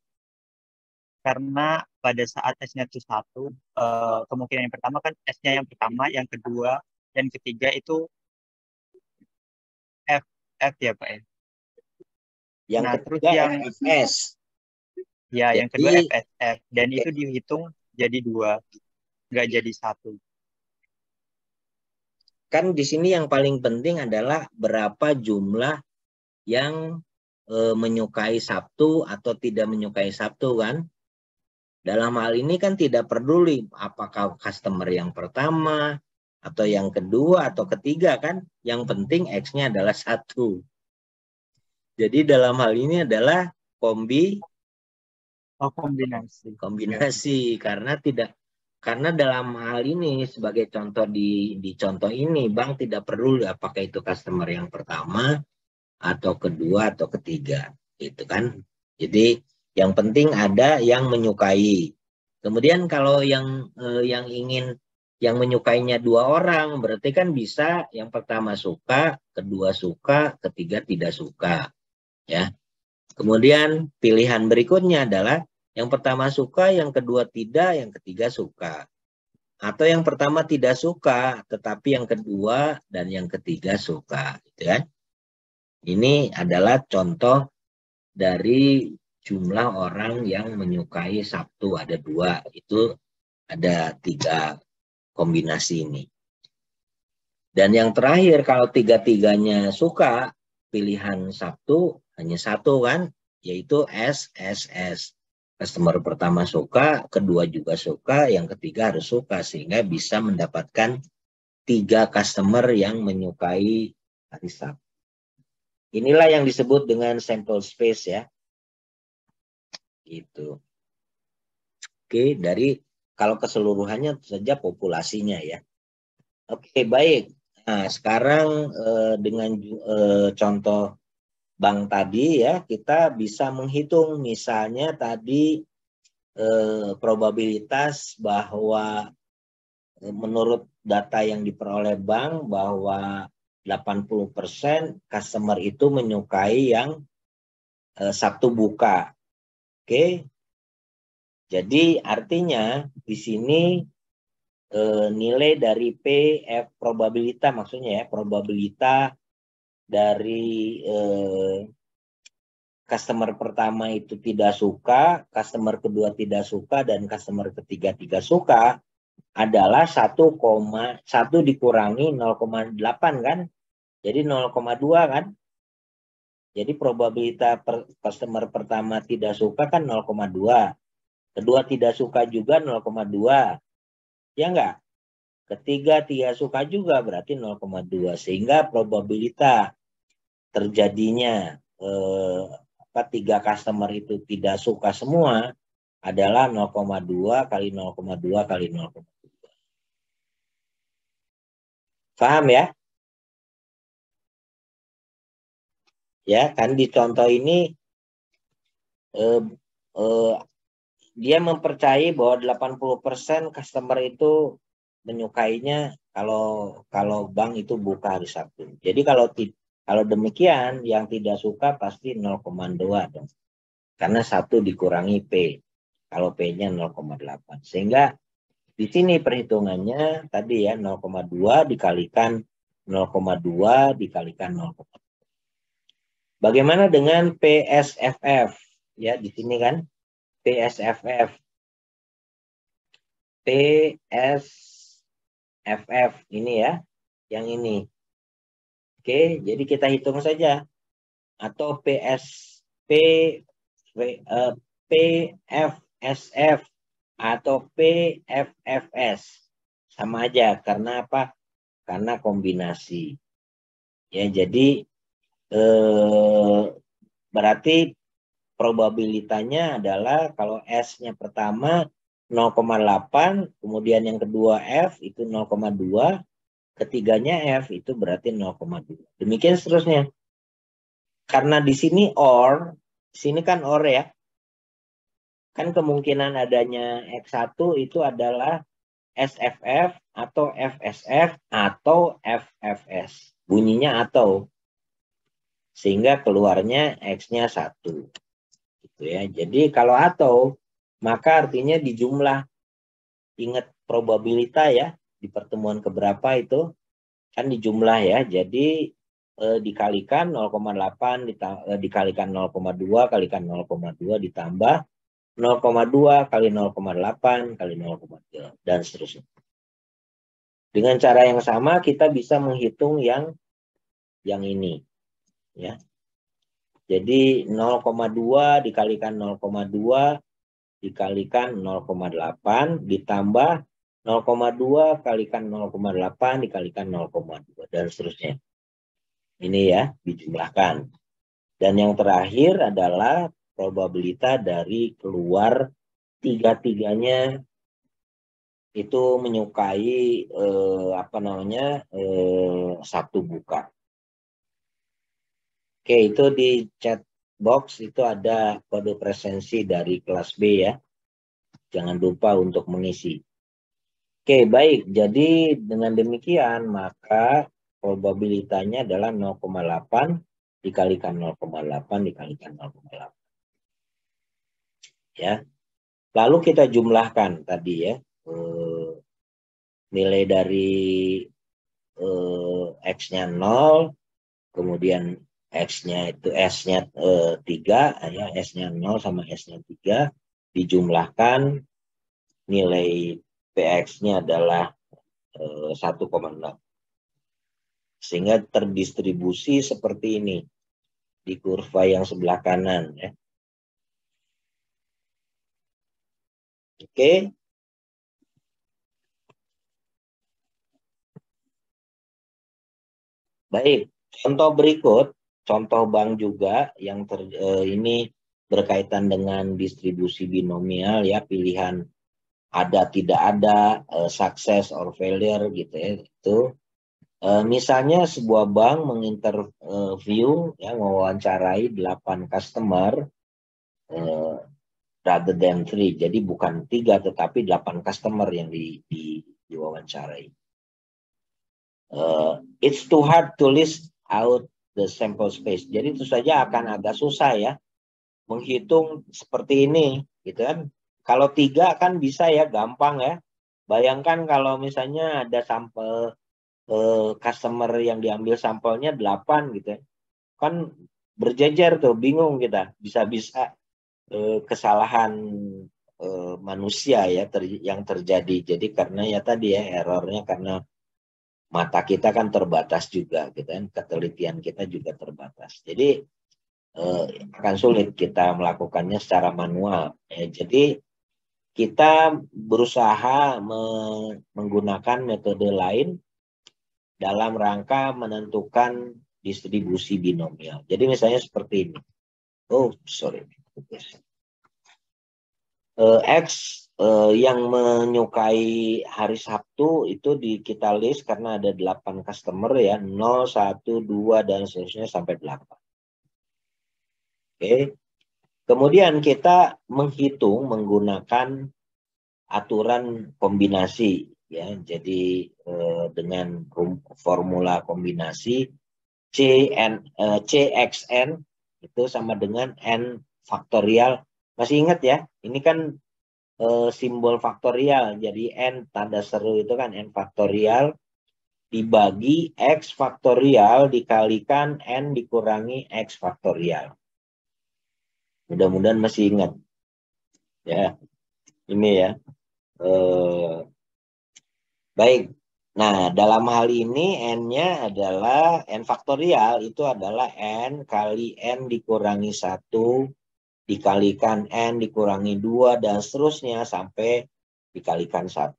C: Karena pada saat S-nya itu satu, eh, kemungkinan yang pertama kan S-nya yang pertama, yang kedua, dan ketiga itu F, F ya, Pak ya?
A: Yang
C: Nah, terus
A: ketiga
C: yang-
A: FS.
C: Ya, yang kedua
A: Jadi-
C: FSF. Dan
A: Oke.
C: itu dihitung jadi dua, nggak jadi satu.
A: Kan di sini yang paling penting adalah berapa jumlah yang eh, menyukai Sabtu atau tidak menyukai Sabtu kan? Dalam hal ini kan tidak peduli apakah customer yang pertama atau yang kedua atau ketiga kan? Yang penting X-nya adalah satu. Jadi dalam hal ini adalah kombi
C: Oh, kombinasi.
A: kombinasi karena tidak karena dalam hal ini sebagai contoh di di contoh ini bank tidak perlu apakah itu customer yang pertama atau kedua atau ketiga gitu kan? Jadi yang penting ada yang menyukai. Kemudian kalau yang eh, yang ingin yang menyukainya dua orang berarti kan bisa yang pertama suka kedua suka ketiga tidak suka ya kemudian pilihan berikutnya adalah yang pertama suka, yang kedua tidak, yang ketiga suka. Atau yang pertama tidak suka, tetapi yang kedua dan yang ketiga suka. Gitu kan? Ini adalah contoh dari jumlah orang yang menyukai Sabtu. Ada dua, itu ada tiga kombinasi ini. Dan yang terakhir, kalau tiga-tiganya suka, pilihan Sabtu hanya satu kan, yaitu SSS customer pertama suka, kedua juga suka, yang ketiga harus suka sehingga bisa mendapatkan tiga customer yang menyukai hari. Inilah yang disebut dengan sample space ya. Gitu. Oke, dari kalau keseluruhannya saja populasinya ya. Oke, baik. Nah, sekarang eh, dengan eh, contoh bank tadi ya kita bisa menghitung misalnya tadi eh, probabilitas bahwa eh, menurut data yang diperoleh bank bahwa 80% customer itu menyukai yang eh, Sabtu buka. Oke. Jadi artinya di sini eh, nilai dari PF probabilitas maksudnya ya probabilitas dari eh, customer pertama itu tidak suka, customer kedua tidak suka, dan customer ketiga tidak suka adalah 1,1 dikurangi 0,8 kan? Jadi 0,2 kan? Jadi probabilitas per, customer pertama tidak suka kan 0,2. Kedua tidak suka juga 0,2. Ya enggak? Ketiga tidak suka juga berarti 0,2 sehingga probabilitas terjadinya eh, apa tiga customer itu tidak suka semua adalah 0,2 kali 0,2 kali 0,2. Paham ya? Ya, kan di contoh ini eh, eh, dia mempercayai bahwa 80% customer itu menyukainya kalau kalau bank itu buka hari Sabtu. Jadi kalau kalau demikian yang tidak suka pasti 0,2 dong. Karena satu dikurangi P. Kalau P-nya 0,8. Sehingga di sini perhitungannya tadi ya 0,2 dikalikan 0,2 dikalikan 0,2. Bagaimana dengan PSFF? Ya, di sini kan PSFF. PSFF ini ya, yang ini. Oke, jadi kita hitung saja. Atau PS P uh, PFSF atau PFFS. Sama aja karena apa? Karena kombinasi. Ya, jadi eh, berarti probabilitasnya adalah kalau S-nya pertama 0,8, kemudian yang kedua F itu 0,2, ketiganya F itu berarti 0,2. Demikian seterusnya. Karena di sini OR, sini kan OR ya. Kan kemungkinan adanya X1 itu adalah SFF atau FSF atau FFS. Bunyinya atau. Sehingga keluarnya X-nya satu. Gitu ya. Jadi kalau atau, maka artinya di jumlah. Ingat probabilitas ya, di pertemuan keberapa itu, kan di jumlah ya. Jadi eh, dikalikan 0,8 eh, dikalikan 0,2 kalikan 0,2 ditambah 0,2 kali 0,8 kali 0,3 dan seterusnya. Dengan cara yang sama kita bisa menghitung yang yang ini ya. Jadi 0,2 dikalikan 0,2 dikalikan 0,8 ditambah 0,2 kalikan 0,8 dikalikan 0,2 dan seterusnya. Ini ya dijumlahkan. Dan yang terakhir adalah probabilitas dari keluar tiga-tiganya itu menyukai eh, apa namanya eh, satu buka. Oke itu di chat box itu ada kode presensi dari kelas B ya. Jangan lupa untuk mengisi. Oke baik jadi dengan demikian maka probabilitasnya adalah 0,8 dikalikan 0,8 dikalikan 0,8 ya. Lalu kita jumlahkan tadi ya eh, nilai dari eh, x-nya 0, kemudian x-nya itu s-nya eh, 3 ya, s-nya 0 sama s-nya 3 dijumlahkan nilai px-nya adalah eh, 1,6. Sehingga terdistribusi seperti ini di kurva yang sebelah kanan ya. Oke. Baik, contoh berikut, contoh bank juga yang ter, eh, ini berkaitan dengan distribusi binomial ya, pilihan ada tidak ada, eh, success or failure gitu ya, itu. Eh, misalnya sebuah bank menginterview ya mewawancarai 8 customer eh, rather than three. Jadi bukan tiga tetapi delapan customer yang di, di, diwawancarai. Uh, it's too hard to list out the sample space. Jadi itu saja akan agak susah ya menghitung seperti ini, gitu kan? Kalau tiga kan bisa ya, gampang ya. Bayangkan kalau misalnya ada sampel uh, customer yang diambil sampelnya delapan gitu ya. Kan berjejer tuh, bingung kita. Bisa-bisa eh, kesalahan eh, manusia ya ter, yang terjadi. Jadi karena ya tadi ya errornya karena mata kita kan terbatas juga gitu kan, ketelitian kita juga terbatas. Jadi eh, akan sulit kita melakukannya secara manual. Ya. Jadi kita berusaha me menggunakan metode lain dalam rangka menentukan distribusi binomial. Jadi misalnya seperti ini. Oh, sorry. Uh, X uh, yang menyukai hari Sabtu itu di kita list karena ada 8 customer ya 0, 1, 2 dan seterusnya sampai 8. Oke. Okay. Kemudian kita menghitung menggunakan aturan kombinasi ya. Jadi eh, dengan formula kombinasi CN eh, CXN itu sama dengan N faktorial. Masih ingat ya? Ini kan e, simbol faktorial. Jadi N tanda seru itu kan N faktorial dibagi X faktorial dikalikan N dikurangi X faktorial. Mudah-mudahan masih ingat. Ya, ini ya. E, baik. Nah, dalam hal ini N-nya adalah N faktorial itu adalah N kali N dikurangi 1 dikalikan N dikurangi 2 dan seterusnya sampai dikalikan 1.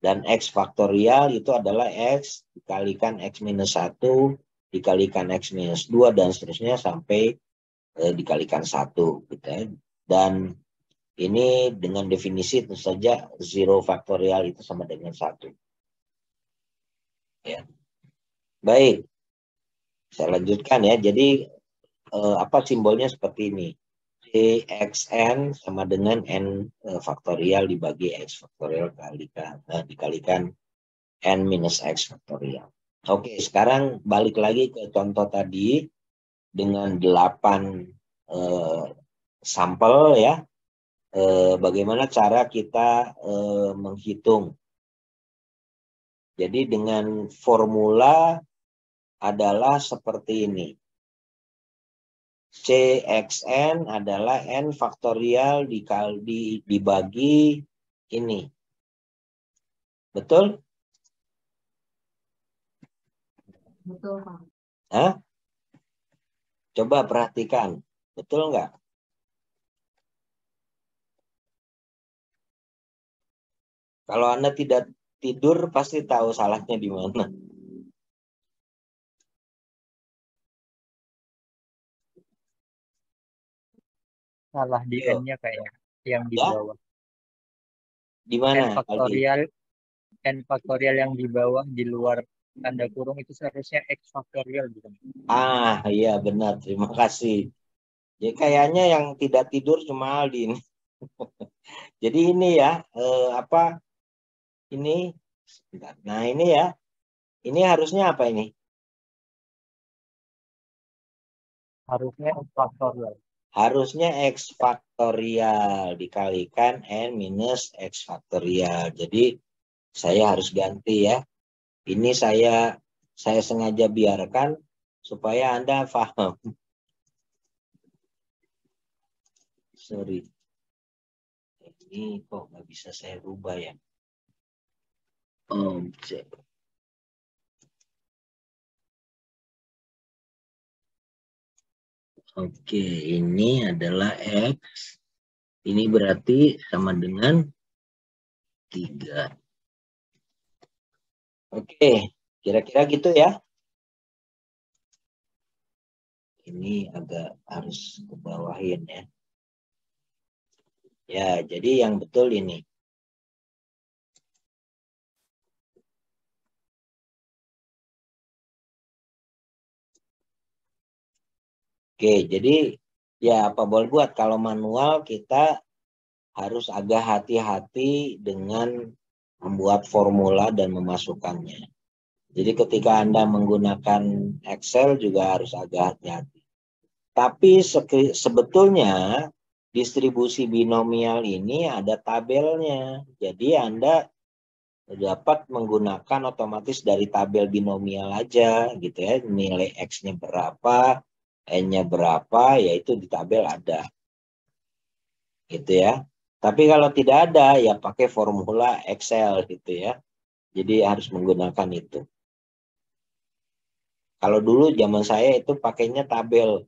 A: Dan X faktorial itu adalah X dikalikan X minus 1 dikalikan X minus 2 dan seterusnya sampai eh, dikalikan 1. Gitu ya. Dan ini dengan definisi tentu saja 0 faktorial itu sama dengan 1. Ya. Baik. Saya lanjutkan ya. Jadi eh, apa simbolnya seperti ini. CXN sama dengan N eh, faktorial dibagi X faktorial kalikan, eh, dikalikan N minus X faktorial. Oke, sekarang balik lagi ke contoh tadi dengan 8 eh, sampel ya. Eh, bagaimana cara kita eh, menghitung. Jadi dengan formula adalah seperti ini. CXN adalah N faktorial dikali dibagi ini. Betul?
B: Betul, Pak.
A: Hah? Coba perhatikan. Betul nggak? Kalau Anda tidak tidur, pasti tahu salahnya di mana.
C: Salah di. N-nya kayaknya yang di bawah.
A: Di
C: N
A: mana? Aldi?
C: faktorial N faktorial yang di bawah di luar tanda kurung itu seharusnya X faktorial bukan?
A: Ah, iya benar. Terima kasih. Ya kayaknya yang tidak tidur cuma Aldi ini. Jadi ini ya, eh, apa? Ini, sebentar. Nah ini ya, ini harusnya apa ini?
C: Harusnya X faktorial.
A: Harusnya X faktorial dikalikan N minus X faktorial. Jadi saya harus ganti ya. Ini saya saya sengaja biarkan supaya Anda paham. Sorry. Ini kok nggak bisa saya rubah ya. Objek. Oke, ini adalah X. Ini berarti sama dengan 3. Oke, kira-kira gitu ya. Ini agak harus ke bawahin ya. Ya, jadi yang betul ini. Oke, jadi ya apa boleh buat kalau manual kita harus agak hati-hati dengan membuat formula dan memasukkannya. Jadi ketika Anda menggunakan Excel juga harus agak hati-hati. Tapi sebetulnya distribusi binomial ini ada tabelnya. Jadi Anda dapat menggunakan otomatis dari tabel binomial aja gitu ya. Nilai X-nya berapa, N-nya berapa, yaitu di tabel ada. Gitu ya. Tapi kalau tidak ada, ya pakai formula Excel gitu ya. Jadi harus menggunakan itu. Kalau dulu zaman saya itu pakainya tabel.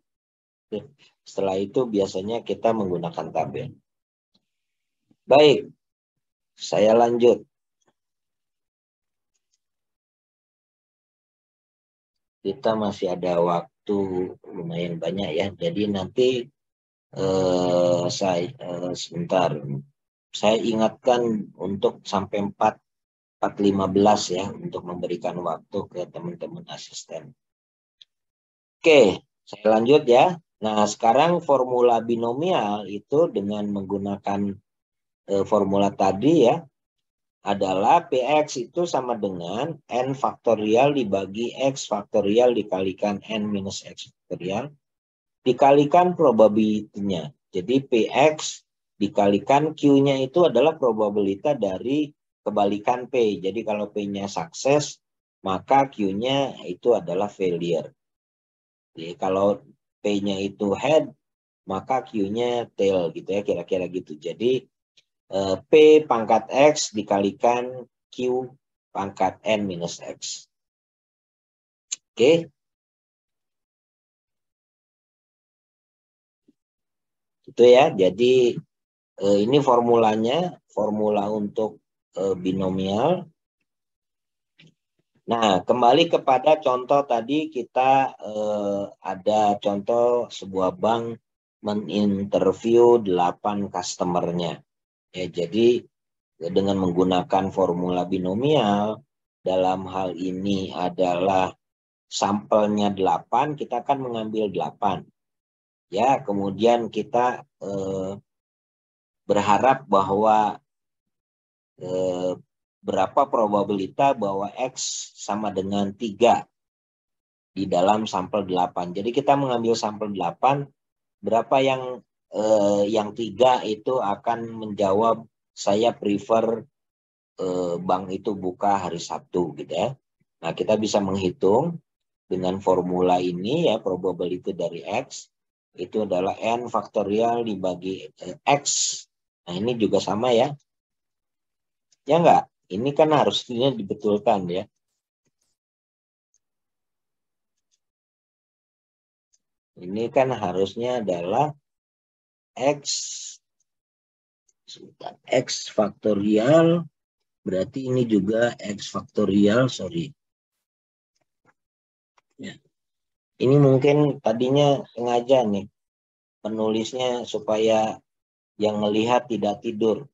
A: Setelah itu biasanya kita menggunakan tabel. Baik, saya lanjut. Kita masih ada waktu lumayan banyak ya. Jadi nanti eh, saya eh, sebentar. Saya ingatkan untuk sampai 4 4.15 ya untuk memberikan waktu ke teman-teman asisten. Oke, saya lanjut ya. Nah, sekarang formula binomial itu dengan menggunakan eh, formula tadi ya adalah PX itu sama dengan N faktorial dibagi X faktorial dikalikan N minus X faktorial dikalikan probability-nya. Jadi PX dikalikan Q-nya itu adalah probabilitas dari kebalikan P. Jadi kalau P-nya sukses, maka Q-nya itu adalah failure. Jadi kalau P-nya itu head, maka Q-nya tail gitu ya, kira-kira gitu. Jadi eh, P pangkat X dikalikan Q pangkat N minus X. Oke. Itu ya, jadi eh, ini formulanya, formula untuk eh, binomial. Nah, kembali kepada contoh tadi kita eh, ada contoh sebuah bank meninterview 8 customernya. Ya, jadi dengan menggunakan formula binomial dalam hal ini adalah sampelnya 8, kita akan mengambil 8. Ya, kemudian kita eh, berharap bahwa eh, berapa probabilitas bahwa X sama dengan 3 di dalam sampel 8. Jadi kita mengambil sampel 8, berapa yang eh, yang tiga itu akan menjawab saya prefer eh, bank itu buka hari Sabtu gitu ya. Nah, kita bisa menghitung dengan formula ini ya probability dari X itu adalah N faktorial dibagi eh, X. Nah, ini juga sama ya. Ya enggak? Ini kan harusnya dibetulkan ya. Ini kan harusnya adalah X X faktorial berarti ini juga X faktorial sorry ya. Ini mungkin tadinya sengaja nih penulisnya supaya yang melihat tidak tidur.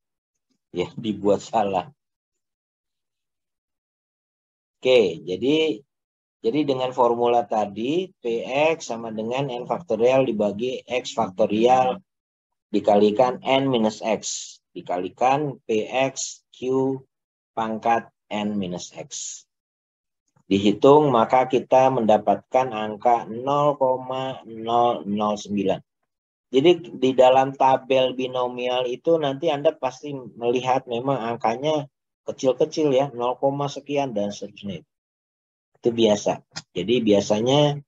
A: Ya dibuat salah. Oke jadi jadi dengan formula tadi px sama dengan n faktorial dibagi x faktorial dikalikan n minus x. Dikalikan px q pangkat N minus X. Dihitung maka kita mendapatkan angka 0,009. Jadi di dalam tabel binomial itu nanti Anda pasti melihat memang angkanya kecil-kecil ya, 0, sekian dan seterusnya. Itu biasa. Jadi biasanya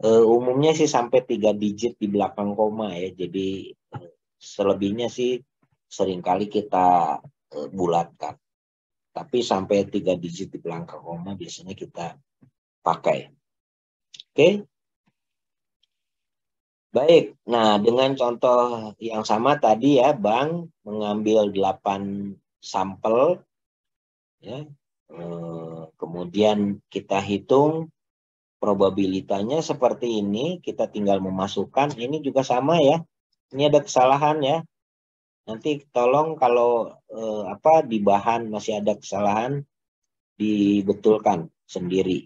A: uh, umumnya sih sampai tiga digit di belakang koma ya. Jadi uh, selebihnya sih sering kali kita uh, bulatkan. Tapi sampai tiga digit di belakang koma biasanya kita pakai. Oke. Baik, nah dengan contoh yang sama tadi ya, Bang mengambil 8 sampel, ya, eh, kemudian kita hitung probabilitasnya seperti ini, kita tinggal memasukkan, ini juga sama ya, ini ada kesalahan ya, Nanti tolong kalau eh, apa di bahan masih ada kesalahan dibetulkan sendiri.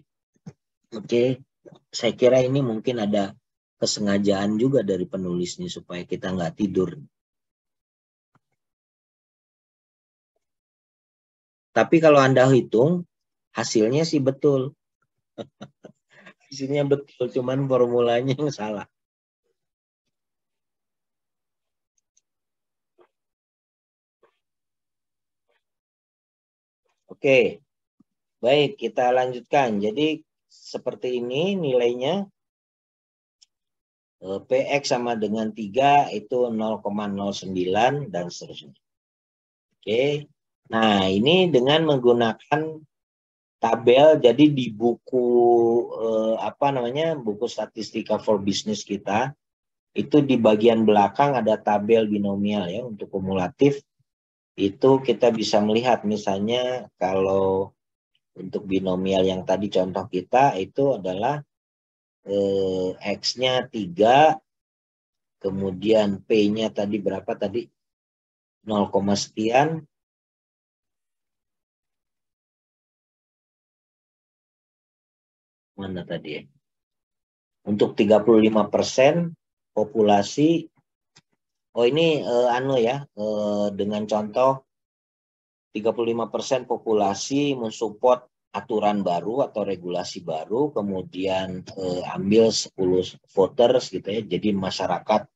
A: Oke, saya kira ini mungkin ada kesengajaan juga dari penulisnya supaya kita nggak tidur. Tapi kalau Anda hitung, hasilnya sih betul. hasilnya betul, cuman formulanya yang salah. Oke, baik kita lanjutkan. Jadi seperti ini nilainya eh, PX sama dengan 3 itu 0,09 dan seterusnya. Oke, nah ini dengan menggunakan tabel jadi di buku eh, apa namanya buku statistika for business kita itu di bagian belakang ada tabel binomial ya untuk kumulatif itu kita bisa melihat misalnya kalau untuk binomial yang tadi contoh kita itu adalah eh, X-nya 3, kemudian P-nya tadi berapa tadi? 0, sekian. Mana tadi ya? Untuk 35% populasi Oh ini uh, anu ya, uh, dengan contoh 35% populasi mensupport aturan baru atau regulasi baru, kemudian uh, ambil 10 voters gitu ya. Jadi masyarakat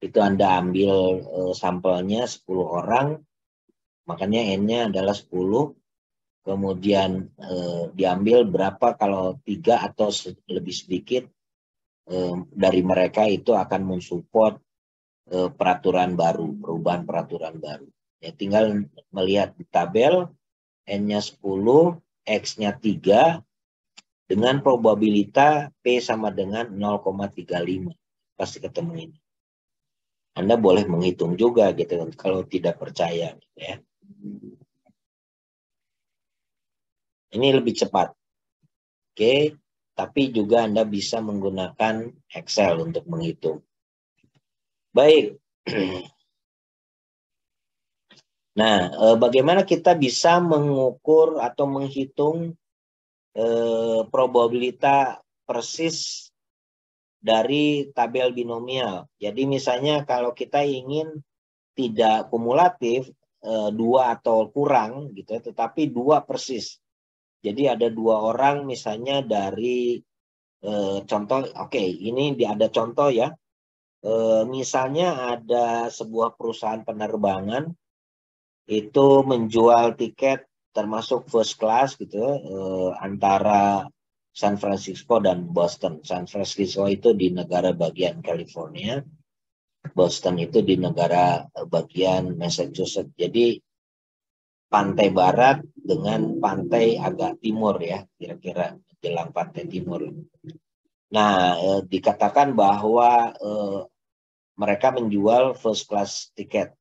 A: itu Anda ambil uh, sampelnya 10 orang, makanya N-nya adalah 10. Kemudian uh, diambil berapa kalau tiga atau lebih sedikit dari mereka itu akan mensupport eh, peraturan baru, perubahan peraturan baru. Ya, tinggal melihat di tabel N-nya 10, X-nya 3, dengan probabilitas P sama dengan 0,35. Pasti ketemu ini. Anda boleh menghitung juga gitu kalau tidak percaya gitu ya. Ini lebih cepat. Oke, tapi juga Anda bisa menggunakan Excel untuk menghitung. Baik. Nah, eh, bagaimana kita bisa mengukur atau menghitung eh, probabilitas persis dari tabel binomial. Jadi misalnya kalau kita ingin tidak kumulatif eh, dua atau kurang gitu, ya, tetapi dua persis. Jadi ada dua orang misalnya dari contoh, oke okay, ini ada contoh ya. Eh, misalnya ada sebuah perusahaan penerbangan itu menjual tiket termasuk first class gitu eh, antara San Francisco dan Boston. San Francisco itu di negara bagian California, Boston itu di negara bagian Massachusetts. Jadi pantai barat dengan pantai agak timur ya, kira-kira jelang pantai timur. Nah, eh, dikatakan bahwa eh, mereka menjual first class tiket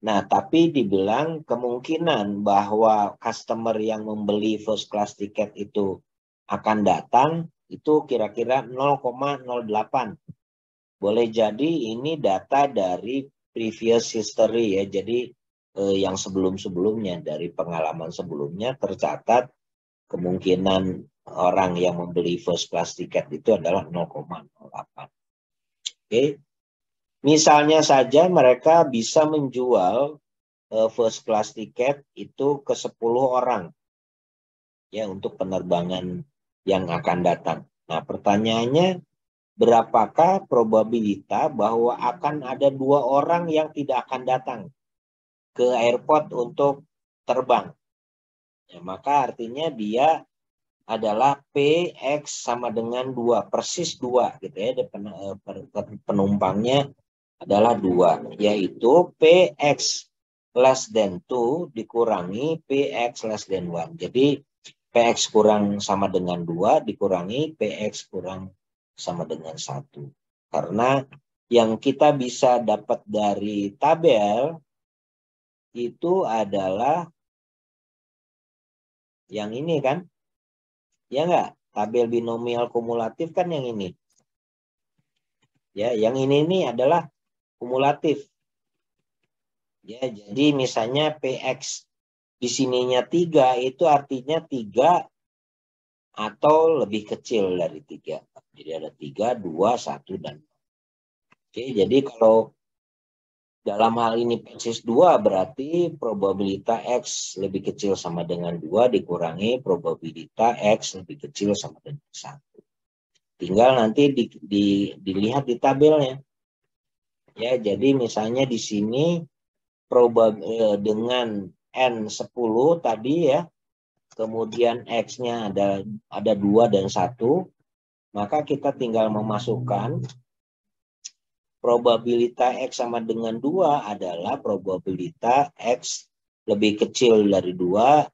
A: Nah, tapi dibilang kemungkinan bahwa customer yang membeli first class tiket itu akan datang itu kira-kira 0,08. Boleh jadi ini data dari previous history ya. Jadi eh, yang sebelum-sebelumnya dari pengalaman sebelumnya tercatat kemungkinan orang yang membeli first class tiket itu adalah 0,08. Oke. Okay. Misalnya saja mereka bisa menjual uh, first class tiket itu ke 10 orang ya untuk penerbangan yang akan datang. Nah, pertanyaannya berapakah probabilitas bahwa akan ada dua orang yang tidak akan datang ke airport untuk terbang? Ya, maka artinya dia adalah PX sama dengan dua persis dua gitu ya eh, penumpangnya adalah dua, yaitu PX less than 2 dikurangi PX less than 1. Jadi PX kurang sama dengan 2 dikurangi PX kurang sama dengan 1. Karena yang kita bisa dapat dari tabel itu adalah yang ini kan? Ya enggak? Tabel binomial kumulatif kan yang ini. Ya, yang ini ini adalah kumulatif. Ya, jadi misalnya PX di sininya 3 itu artinya 3 atau lebih kecil dari 3. Jadi ada 3, 2, 1, dan Oke, jadi kalau dalam hal ini persis 2 berarti probabilitas X lebih kecil sama dengan 2 dikurangi probabilitas X lebih kecil sama dengan 1. Tinggal nanti di, di, dilihat di tabelnya. Ya, jadi misalnya di sini probab eh, dengan n10 tadi ya, kemudian x-nya ada ada dua dan satu, maka kita tinggal memasukkan probabilitas x sama dengan dua adalah probabilitas x lebih kecil dari dua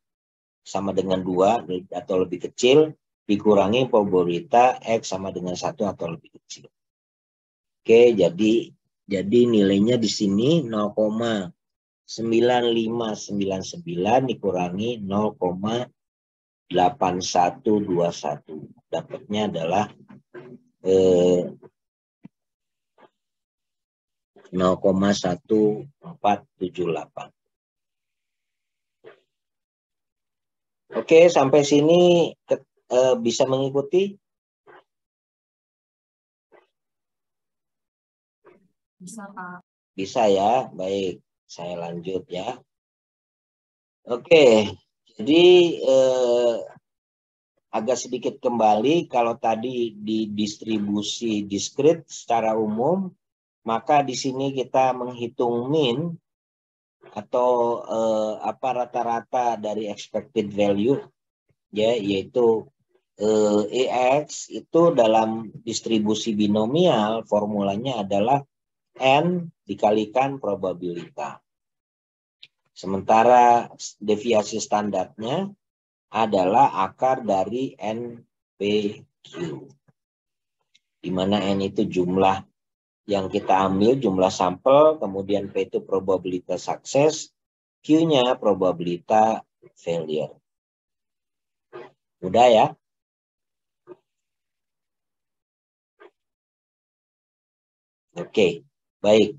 A: sama dengan dua atau lebih kecil dikurangi probabilitas x sama dengan satu atau lebih kecil. Oke, jadi jadi nilainya di sini 0,9599 dikurangi 0,8121. Dapatnya adalah eh, 0,1478. Oke, sampai sini eh, bisa mengikuti?
B: Bisa, Pak.
A: Bisa ya, baik. Saya lanjut ya. Oke, jadi eh, agak sedikit kembali kalau tadi di distribusi diskrit secara umum, maka di sini kita menghitung min atau eh, apa rata-rata dari expected value ya yaitu eh, EX itu dalam distribusi binomial formulanya adalah N dikalikan probabilitas. Sementara deviasi standarnya adalah akar dari NPQ. Di mana N itu jumlah yang kita ambil, jumlah sampel, kemudian P itu probabilitas sukses, Q-nya probabilitas failure. Mudah ya? Oke. Okay. Baik.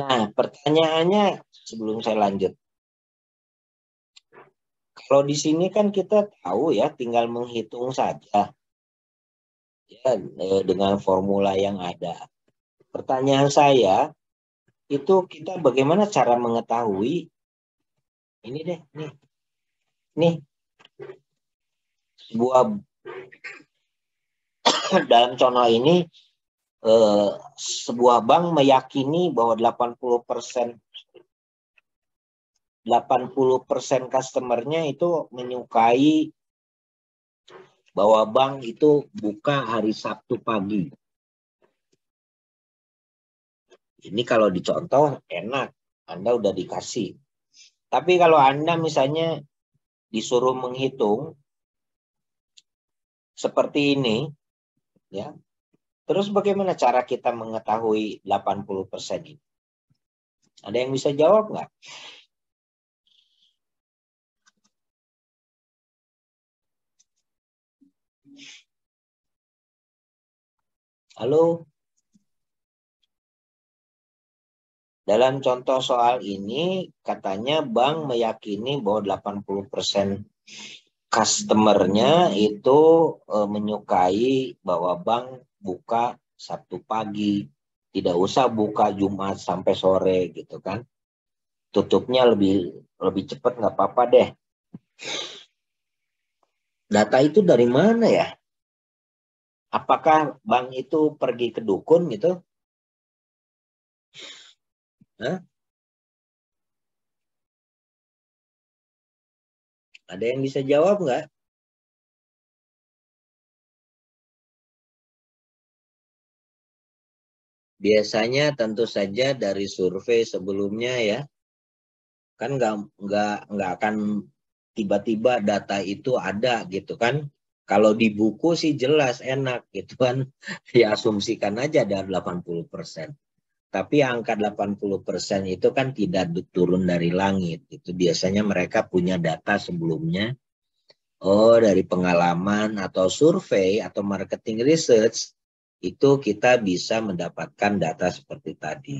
A: Nah, pertanyaannya sebelum saya lanjut. Kalau di sini kan kita tahu ya, tinggal menghitung saja. ya eh, dengan formula yang ada. Pertanyaan saya itu kita bagaimana cara mengetahui ini deh, nih, nih sebuah dalam contoh ini eh, sebuah bank meyakini bahwa 80 persen 80 persen customernya itu menyukai bahwa bank itu buka hari Sabtu pagi. Ini kalau dicontoh enak, Anda udah dikasih. Tapi kalau Anda misalnya disuruh menghitung seperti ini, ya. Terus bagaimana cara kita mengetahui 80% ini? Ada yang bisa jawab nggak? Halo? Dalam contoh soal ini, katanya bank meyakini bahwa 80% customernya itu e, menyukai bahwa bank buka Sabtu pagi, tidak usah buka Jumat sampai sore gitu kan. Tutupnya lebih lebih cepat nggak apa-apa deh. Data itu dari mana ya? Apakah bank itu pergi ke dukun gitu? Hah? Ada yang bisa jawab nggak? Biasanya tentu saja dari survei sebelumnya ya, kan nggak nggak nggak akan tiba-tiba data itu ada gitu kan. Kalau di buku sih jelas enak gitu kan, diasumsikan aja ada 80 persen. Tapi angka 80% itu kan tidak turun dari langit. Itu biasanya mereka punya data sebelumnya. Oh, dari pengalaman atau survei atau marketing research itu kita bisa mendapatkan data seperti tadi.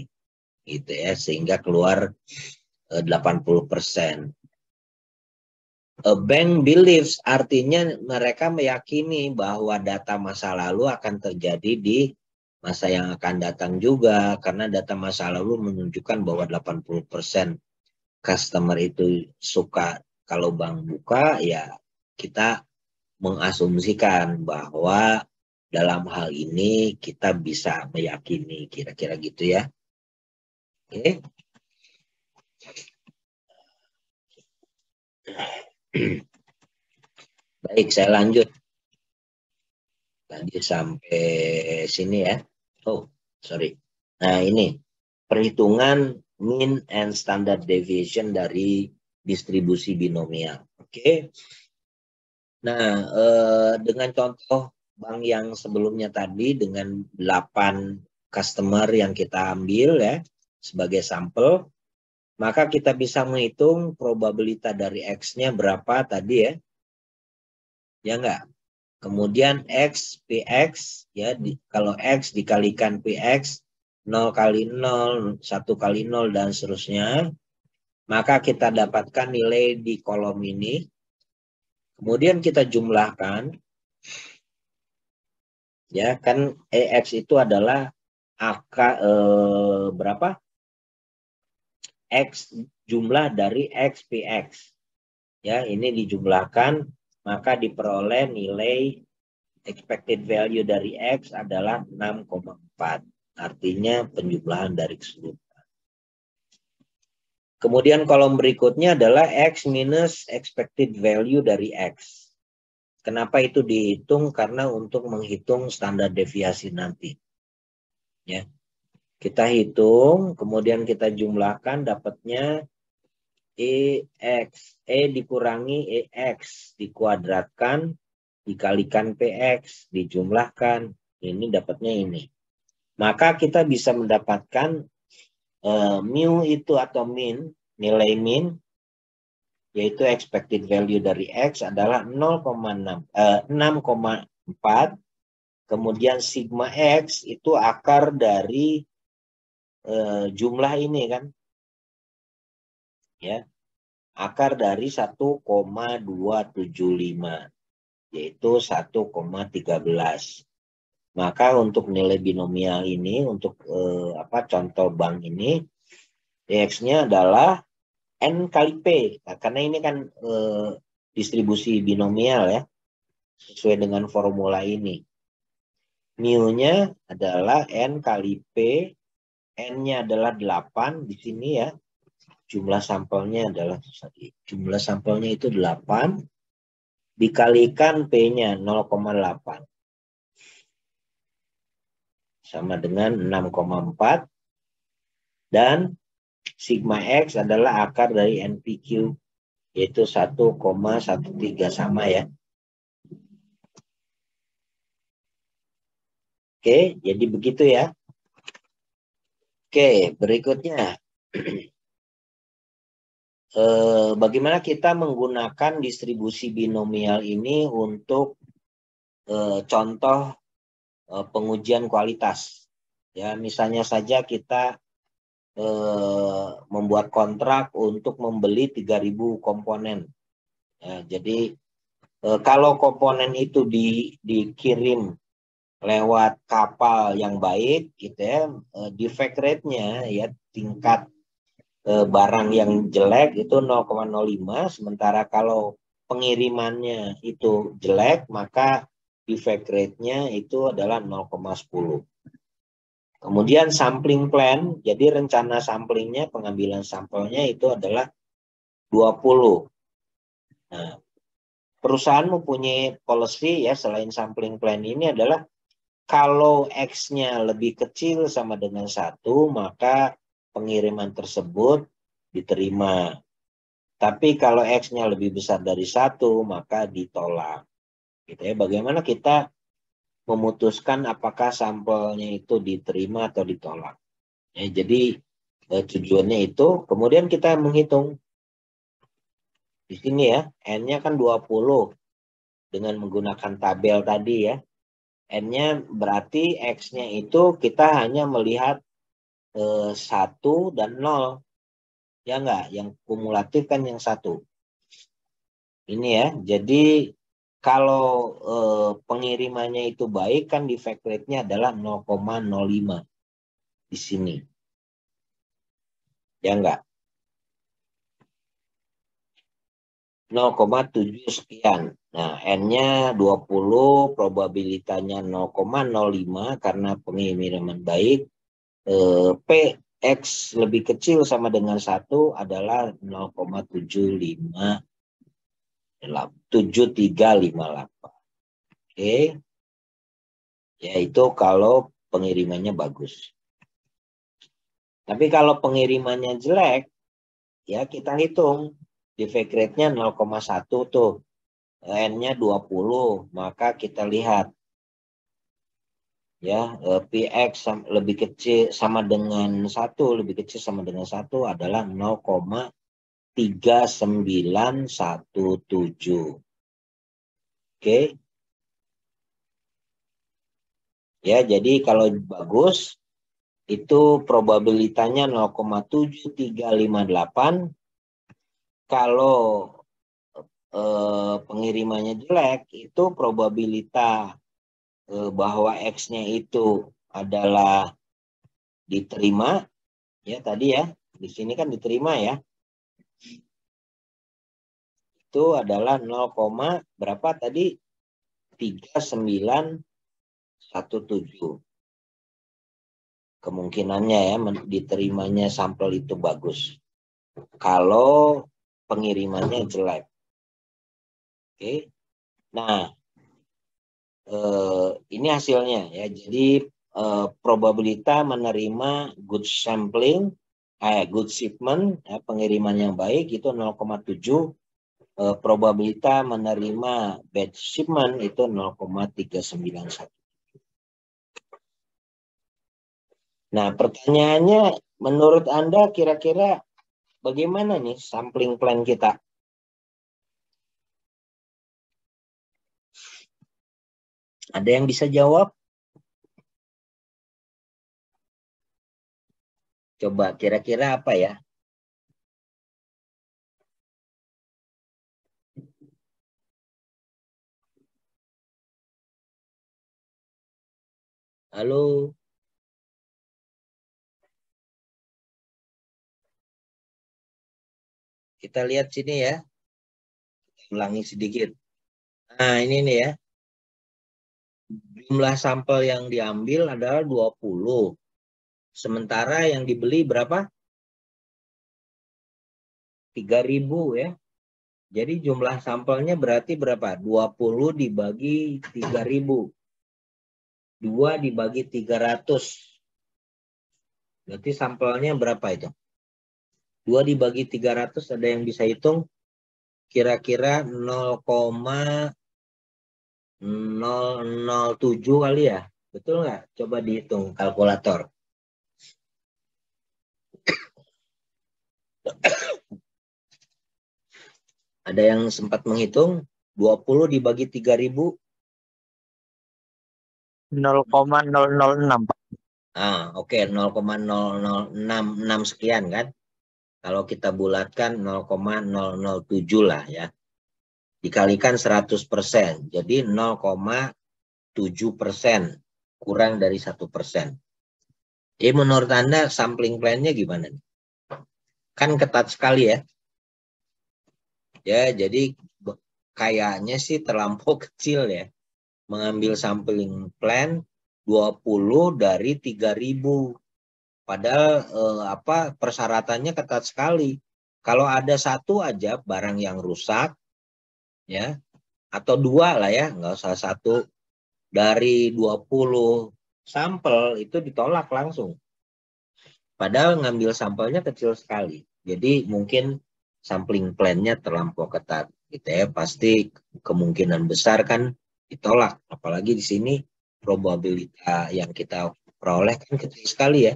A: Gitu ya, sehingga keluar 80%. Eh, A bank believes artinya mereka meyakini bahwa data masa lalu akan terjadi di masa yang akan datang juga karena data masa lalu menunjukkan bahwa 80% customer itu suka kalau bank buka ya kita mengasumsikan bahwa dalam hal ini kita bisa meyakini kira-kira gitu ya. Oke. Baik, saya lanjut. Tadi sampai sini ya. Oh, sorry. Nah, ini perhitungan mean and standard deviation dari distribusi binomial. Oke. Okay. Nah, eh, dengan contoh bank yang sebelumnya tadi dengan 8 customer yang kita ambil ya sebagai sampel, maka kita bisa menghitung probabilitas dari X-nya berapa tadi ya. Ya enggak? Kemudian X, PX, ya di, kalau X dikalikan PX, 0 kali 0, 1 kali 0, dan seterusnya, maka kita dapatkan nilai di kolom ini. Kemudian kita jumlahkan, ya kan EX itu adalah AK eh, berapa? X jumlah dari XPX. Ya, ini dijumlahkan maka diperoleh nilai expected value dari X adalah 6,4. Artinya penjumlahan dari keseluruhan. Kemudian kolom berikutnya adalah X minus expected value dari X. Kenapa itu dihitung? Karena untuk menghitung standar deviasi nanti. Ya. Kita hitung, kemudian kita jumlahkan dapatnya EX. E dikurangi EX dikuadratkan dikalikan PX dijumlahkan. Ini dapatnya ini. Maka kita bisa mendapatkan uh, mu itu atau min, nilai min yaitu expected value dari X adalah 0,6 uh, 6,4 kemudian sigma X itu akar dari uh, jumlah ini kan. Ya akar dari 1,275 yaitu 1,13 Maka untuk nilai binomial ini, untuk eh, apa contoh bank ini, dx-nya adalah n kali p. Nah, karena ini kan eh, distribusi binomial ya, sesuai dengan formula ini. Mu-nya adalah n kali p, n-nya adalah 8 di sini ya. Jumlah sampelnya adalah jumlah sampelnya itu 8 dikalikan p-nya 0,8 sama dengan 6,4 dan sigma X adalah akar dari NPQ yaitu 1,13 sama ya. Oke, jadi begitu ya. Oke, berikutnya. Eh, bagaimana kita menggunakan distribusi binomial ini untuk eh, contoh Eh, pengujian kualitas. Ya, misalnya saja kita eh, membuat kontrak untuk membeli 3000 komponen. Ya, jadi eh, kalau komponen itu di, dikirim lewat kapal yang baik, gitu ya, eh, defect rate-nya ya tingkat barang yang jelek itu 0,05, sementara kalau pengirimannya itu jelek, maka defect rate-nya itu adalah 0,10. Kemudian sampling plan, jadi rencana samplingnya, pengambilan sampelnya itu adalah 20. Nah, perusahaan mempunyai policy ya selain sampling plan ini adalah kalau X-nya lebih kecil sama dengan satu, maka pengiriman tersebut diterima. Tapi kalau X-nya lebih besar dari satu, maka ditolak gitu ya bagaimana kita memutuskan apakah sampelnya itu diterima atau ditolak. Ya, jadi eh, tujuannya itu kemudian kita menghitung. Di sini ya n-nya kan 20 dengan menggunakan tabel tadi ya. N-nya berarti x-nya itu kita hanya melihat eh, 1 dan 0 ya enggak yang kumulatif kan yang satu. Ini ya jadi kalau eh, pengirimannya itu baik kan defect rate-nya adalah 0,05 di sini. Ya enggak? 0,7 sekian. Nah, N-nya 20, probabilitasnya 0,05 karena pengiriman baik. Eh, P X lebih kecil sama dengan 1 adalah 0,75 7358. Oke. Yaitu kalau pengirimannya bagus. Tapi kalau pengirimannya jelek, ya kita hitung. Defect rate-nya 0,1 tuh. N-nya 20, maka kita lihat ya eh, PX lebih kecil sama dengan satu lebih kecil sama dengan satu adalah 0, 3917. Oke. Ya, jadi kalau bagus itu probabilitasnya 0,7358. Kalau eh, pengirimannya jelek, itu probabilitas eh, bahwa X-nya itu adalah diterima, ya tadi ya, di sini kan diterima ya, itu adalah 0, berapa tadi? 3917. Kemungkinannya ya diterimanya sampel itu bagus. Kalau pengirimannya jelek. Oke. Nah, eh, ini hasilnya ya. Jadi eh, probabilitas menerima good sampling, eh, good shipment, ya, pengiriman yang baik itu 0,7 eh, probabilitas menerima bad shipment itu 0,391. Nah, pertanyaannya menurut Anda kira-kira bagaimana nih sampling plan kita? Ada yang bisa jawab? Coba kira-kira apa ya? Halo. Kita lihat sini ya. Ulangi sedikit. Nah, ini nih ya. Jumlah sampel yang diambil adalah 20. Sementara yang dibeli berapa? 3000 ya. Jadi jumlah sampelnya berarti berapa? 20 dibagi 3000. 2 dibagi 300. Berarti sampelnya berapa itu? 2 dibagi 300 ada yang bisa hitung kira-kira 0,007 kali ya. Betul nggak? Coba dihitung kalkulator. Ada yang sempat menghitung 20 dibagi 3000
C: 0,006 Pak.
A: Ah, oke okay. 0,0066 sekian kan? Kalau kita bulatkan 0,007 lah ya. Dikalikan 100 persen. Jadi 0,7 persen. Kurang dari satu persen. Jadi menurut Anda sampling plan-nya gimana? Kan ketat sekali ya. Ya, jadi kayaknya sih terlampau kecil ya. Mengambil sampling plan 20 dari 3000 Padahal eh, apa persyaratannya ketat sekali. Kalau ada satu aja barang yang rusak, ya, atau dua lah ya, nggak usah satu dari 20 sampel itu ditolak langsung. Padahal ngambil sampelnya kecil sekali. Jadi mungkin sampling plan-nya terlampau ketat gitu ya. Pasti kemungkinan besar kan ditolak. Apalagi di sini probabilitas yang kita peroleh kan kecil sekali ya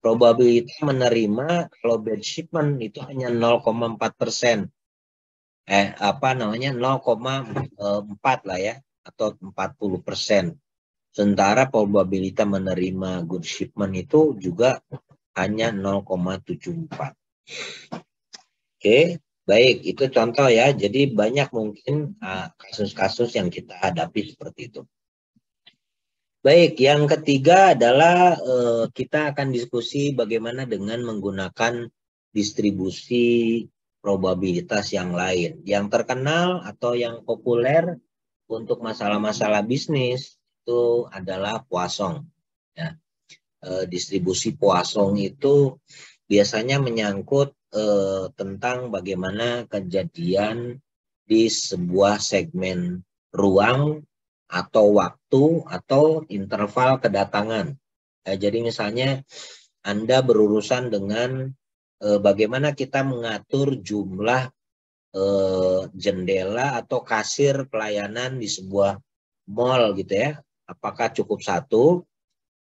A: probabilitas menerima kalau bad shipment itu hanya 0,4 persen. Eh, apa namanya 0,4 lah ya, atau 40 persen. Sementara probabilitas menerima good shipment itu juga hanya 0,74. Oke, baik itu contoh ya. Jadi banyak mungkin ah, kasus-kasus uh, yang kita hadapi seperti itu. Baik, yang ketiga adalah uh, kita akan diskusi bagaimana dengan menggunakan distribusi probabilitas yang lain. Yang terkenal atau yang populer untuk masalah-masalah bisnis itu adalah Poisson. Ya. E, distribusi Poisson itu biasanya menyangkut e, tentang bagaimana kejadian di sebuah segmen ruang atau waktu atau interval kedatangan. Ya, jadi misalnya Anda berurusan dengan eh, bagaimana kita mengatur jumlah eh, jendela atau kasir pelayanan di sebuah mall gitu ya. Apakah cukup satu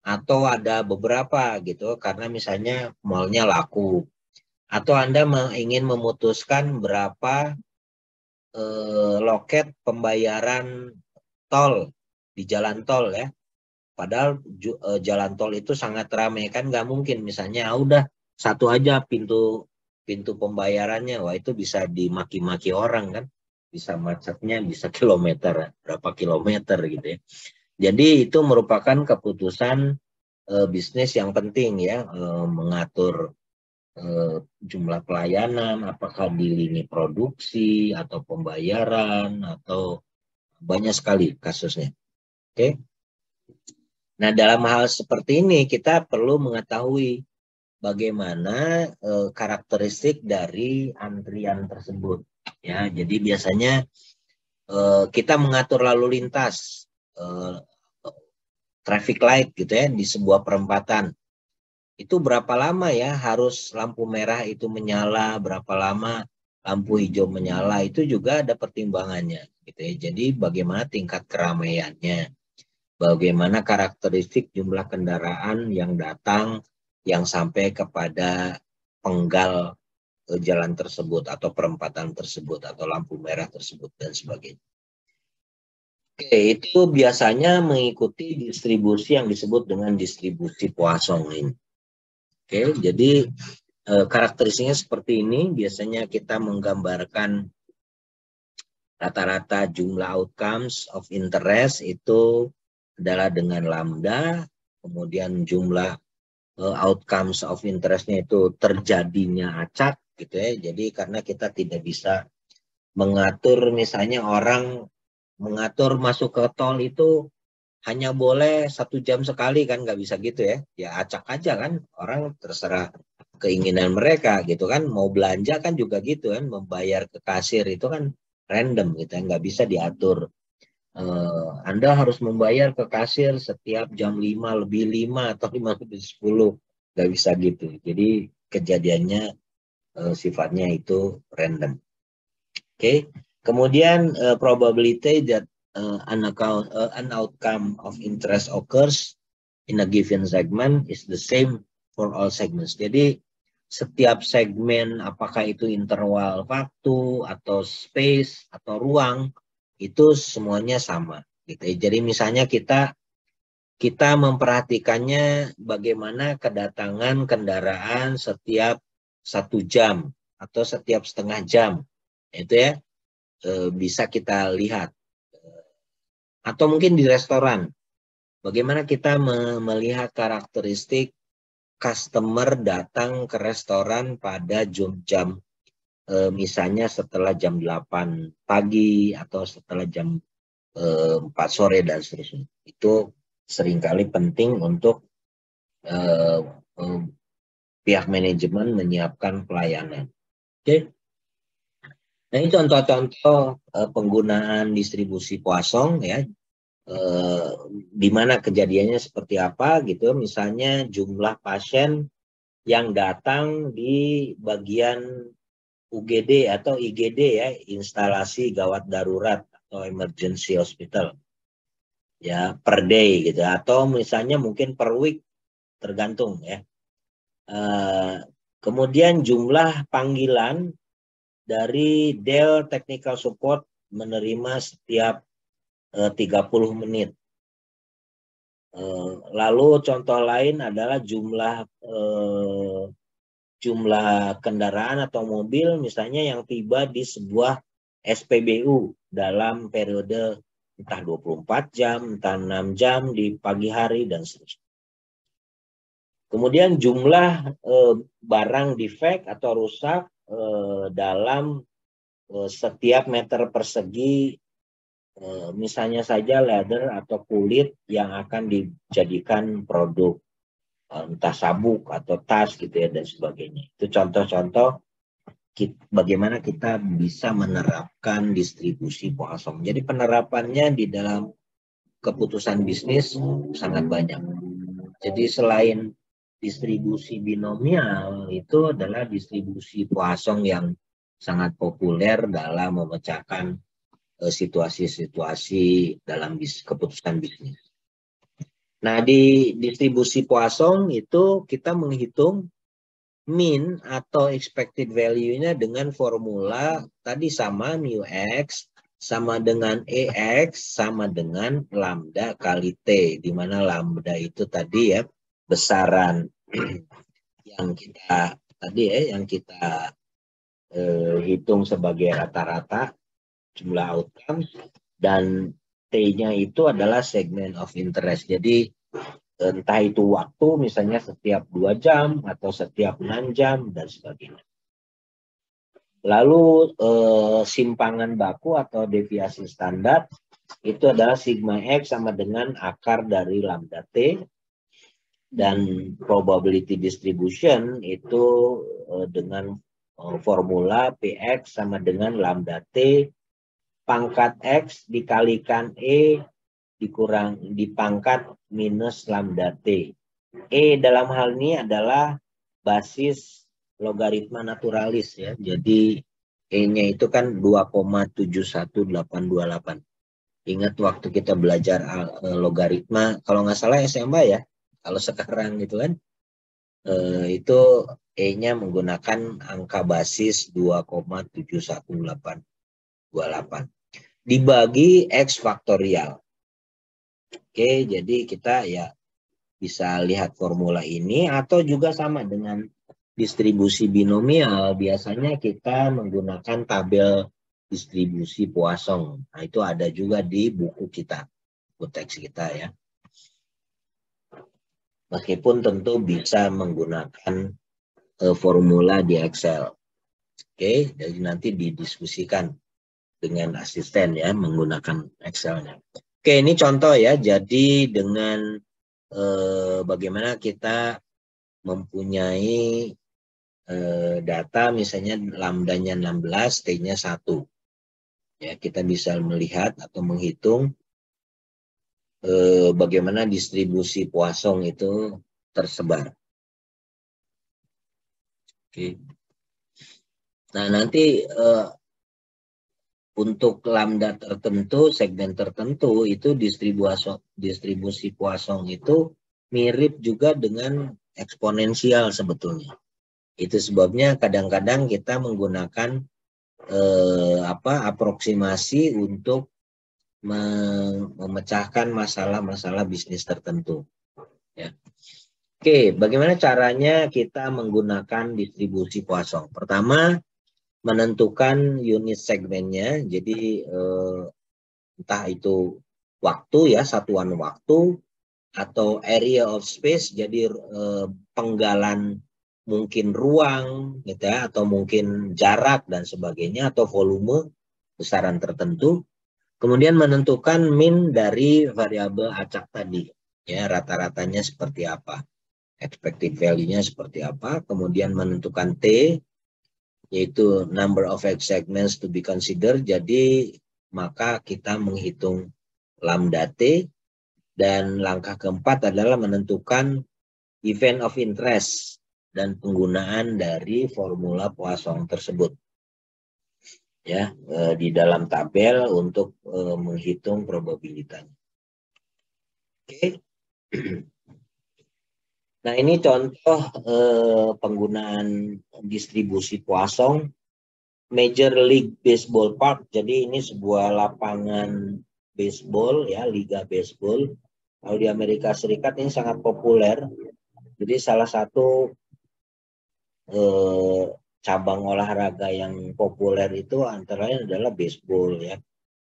A: atau ada beberapa gitu karena misalnya mallnya laku atau Anda ingin memutuskan berapa eh, loket pembayaran tol di jalan tol ya. Padahal uh, jalan tol itu sangat ramai kan nggak mungkin misalnya ah, udah satu aja pintu pintu pembayarannya wah itu bisa dimaki-maki orang kan bisa macetnya bisa kilometer berapa kilometer gitu ya. Jadi itu merupakan keputusan uh, bisnis yang penting ya uh, mengatur uh, jumlah pelayanan apakah di lini produksi atau pembayaran atau banyak sekali kasusnya. Oke. Nah, dalam hal seperti ini kita perlu mengetahui bagaimana e, karakteristik dari antrian tersebut. Ya, jadi biasanya e, kita mengatur lalu lintas traffic light gitu ya di sebuah perempatan. Itu berapa lama ya harus lampu merah itu menyala, berapa lama lampu hijau menyala itu juga ada pertimbangannya gitu ya. Jadi bagaimana tingkat keramaiannya, bagaimana karakteristik jumlah kendaraan yang datang yang sampai kepada penggal eh, jalan tersebut atau perempatan tersebut atau lampu merah tersebut dan sebagainya. Oke, itu biasanya mengikuti distribusi yang disebut dengan distribusi Poisson ini. Oke, jadi e, karakteristiknya seperti ini. Biasanya kita menggambarkan rata-rata jumlah outcomes of interest itu adalah dengan lambda, kemudian jumlah uh, outcomes of interestnya itu terjadinya acak gitu ya. Jadi karena kita tidak bisa mengatur misalnya orang mengatur masuk ke tol itu hanya boleh satu jam sekali kan nggak bisa gitu ya. Ya acak aja kan. Orang terserah keinginan mereka gitu kan. Mau belanja kan juga gitu kan. Membayar ke kasir itu kan random gitu ya. Nggak bisa diatur. Uh, Anda harus membayar ke kasir setiap jam 5 lebih 5 atau 5 lebih 10 nggak bisa gitu. Jadi kejadiannya uh, sifatnya itu random. Oke. Okay? kemudian uh, probability that uh, an, account, uh, an outcome of interest occurs in a given segment is the same for all segments. Jadi setiap segmen apakah itu interval waktu atau space atau ruang itu semuanya sama gitu. Jadi misalnya kita kita memperhatikannya bagaimana kedatangan kendaraan setiap satu jam atau setiap setengah jam itu ya e, bisa kita lihat atau mungkin di restoran. Bagaimana kita melihat karakteristik customer datang ke restoran pada jam-jam e, misalnya setelah jam 8 pagi atau setelah jam e, 4 sore dan seterusnya. Itu sering kali penting untuk e, e, pihak manajemen menyiapkan pelayanan. Oke. Okay? Nah, ini contoh-contoh uh, penggunaan distribusi poisson ya. Uh, di mana kejadiannya seperti apa gitu. Misalnya jumlah pasien yang datang di bagian UGD atau IGD ya, instalasi gawat darurat atau emergency hospital. Ya, per day gitu atau misalnya mungkin per week tergantung ya. Uh, kemudian jumlah panggilan dari Dell Technical Support menerima setiap eh, 30 menit. Eh, lalu contoh lain adalah jumlah eh, jumlah kendaraan atau mobil misalnya yang tiba di sebuah SPBU dalam periode entah 24 jam, entah 6 jam di pagi hari dan seterusnya. Kemudian jumlah eh, barang defect atau rusak eh, dalam eh, setiap meter persegi eh, misalnya saja leather atau kulit yang akan dijadikan produk eh, entah sabuk atau tas gitu ya dan sebagainya. Itu contoh-contoh bagaimana kita bisa menerapkan distribusi poasom. Jadi penerapannya di dalam keputusan bisnis sangat banyak. Jadi selain distribusi binomial itu adalah distribusi Poisson yang sangat populer dalam memecahkan eh, situasi-situasi dalam bis, keputusan bisnis. Nah, di distribusi Poisson itu kita menghitung mean atau expected value-nya dengan formula tadi sama mu x sama dengan EX sama dengan lambda kali T, di mana lambda itu tadi ya besaran yang kita tadi ya yang kita eh, hitung sebagai rata-rata jumlah outcome dan T-nya itu adalah segment of interest. Jadi entah itu waktu misalnya setiap dua jam atau setiap enam jam dan sebagainya. Lalu eh, simpangan baku atau deviasi standar itu adalah sigma x sama dengan akar dari lambda t dan probability distribution itu uh, dengan uh, formula px sama dengan lambda t pangkat x dikalikan e dikurang dipangkat minus lambda t. E dalam hal ini adalah basis logaritma naturalis ya. Jadi E-nya itu kan 2,71828. Ingat waktu kita belajar uh, logaritma, kalau nggak salah SMA ya, kalau sekarang gitu kan eh, itu E-nya menggunakan angka basis 2,71828 dibagi X faktorial. Oke, jadi kita ya bisa lihat formula ini atau juga sama dengan distribusi binomial. Biasanya kita menggunakan tabel distribusi Poisson. Nah, itu ada juga di buku kita, buku teks kita ya. Meskipun tentu bisa menggunakan uh, formula di Excel. Oke, jadi nanti didiskusikan dengan asisten ya menggunakan Excelnya. Oke, ini contoh ya. Jadi dengan uh, bagaimana kita mempunyai uh, data misalnya lambdanya 16, T-nya 1. Ya, kita bisa melihat atau menghitung eh, bagaimana distribusi Poisson itu tersebar. Oke. Nah, nanti eh, untuk lambda tertentu, segmen tertentu itu distribusi distribusi Poisson itu mirip juga dengan eksponensial sebetulnya. Itu sebabnya kadang-kadang kita menggunakan eh, apa aproksimasi untuk memecahkan masalah-masalah bisnis tertentu. Ya. Oke, bagaimana caranya kita menggunakan distribusi Poisson? Pertama, menentukan unit segmennya. Jadi eh, entah itu waktu ya, satuan waktu atau area of space, jadi eh, penggalan mungkin ruang gitu ya, atau mungkin jarak dan sebagainya atau volume besaran tertentu Kemudian menentukan min dari variabel acak tadi. Ya, rata-ratanya seperti apa. Expected value-nya seperti apa. Kemudian menentukan T, yaitu number of X segments to be considered. Jadi, maka kita menghitung lambda T. Dan langkah keempat adalah menentukan event of interest dan penggunaan dari formula Poisson tersebut ya eh, di dalam tabel untuk eh, menghitung probabilitasnya. Oke. Nah ini contoh eh, penggunaan distribusi Poisson Major League Baseball Park. Jadi ini sebuah lapangan baseball ya, liga baseball. Kalau di Amerika Serikat ini sangat populer. Jadi salah satu eh, cabang olahraga yang populer itu antara lain adalah baseball ya.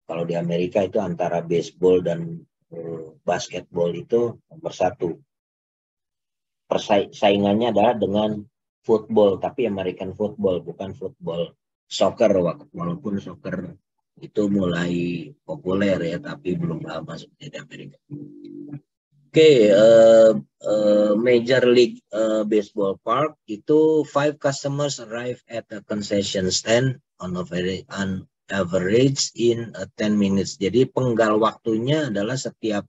A: Kalau di Amerika itu antara baseball dan uh, basketball itu nomor satu. Persaingannya adalah dengan football, tapi American football bukan football soccer walaupun soccer itu mulai populer ya, tapi belum lama seperti di Amerika. Oke, okay, uh, uh, Major League uh, Baseball Park itu five customers arrive at a concession stand on average, on average in a 10 minutes. Jadi penggal waktunya adalah setiap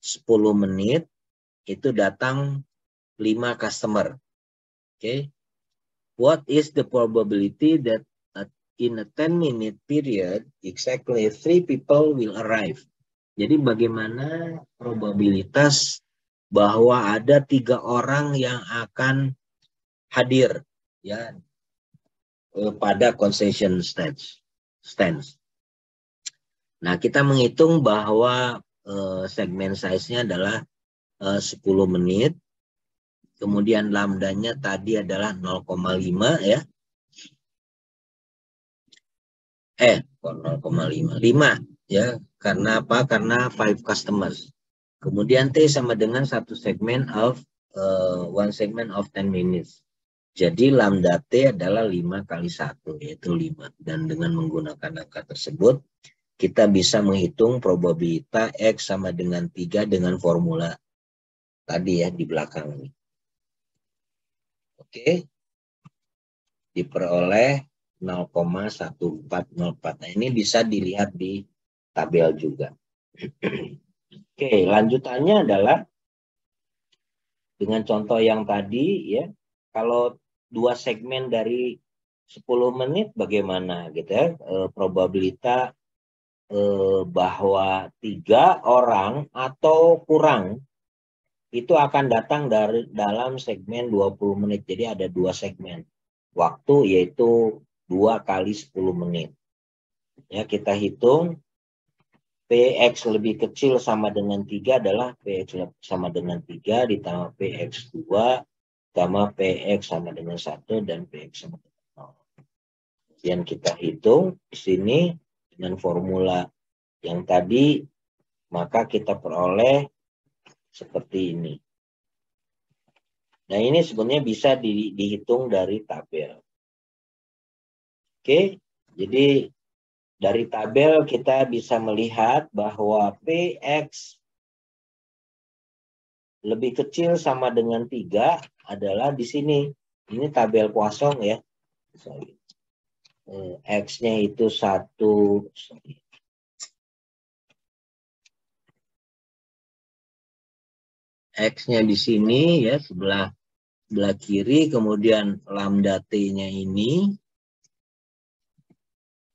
A: 10 menit itu datang 5 customer. Oke. Okay. What is the probability that in a 10 minute period exactly three people will arrive? Jadi bagaimana probabilitas bahwa ada tiga orang yang akan hadir ya pada concession stands. stands. Nah kita menghitung bahwa eh, segmen size-nya adalah eh, 10 menit. Kemudian lambdanya tadi adalah 0,5 ya. Eh, 0,5. 5 ya karena apa karena five customers kemudian T sama dengan satu segmen of uh, one segment of 10 minutes jadi lambda T adalah 5 kali satu yaitu 5 dan dengan menggunakan angka tersebut kita bisa menghitung probabilitas X sama dengan 3 dengan formula tadi ya di belakang ini. Oke. Diperoleh 0,1404. Nah, ini bisa dilihat di tabel juga. Oke, lanjutannya adalah dengan contoh yang tadi ya, kalau dua segmen dari 10 menit bagaimana gitu ya, e, probabilitas e, bahwa tiga orang atau kurang itu akan datang dari dalam segmen 20 menit. Jadi ada dua segmen waktu yaitu dua kali 10 menit. Ya, kita hitung PX lebih kecil sama dengan 3 adalah PX sama dengan 3 ditambah PX2 tambah PX sama dengan 1 dan PX sama dengan 0. Kemudian kita hitung di sini dengan formula yang tadi maka kita peroleh seperti ini. Nah, ini sebenarnya bisa di, dihitung dari tabel. Oke, jadi dari tabel kita bisa melihat bahwa PX lebih kecil sama dengan 3 adalah di sini. Ini tabel kosong ya. Eh, X-nya itu 1, sorry. X-nya di sini ya sebelah sebelah kiri kemudian lambda T-nya ini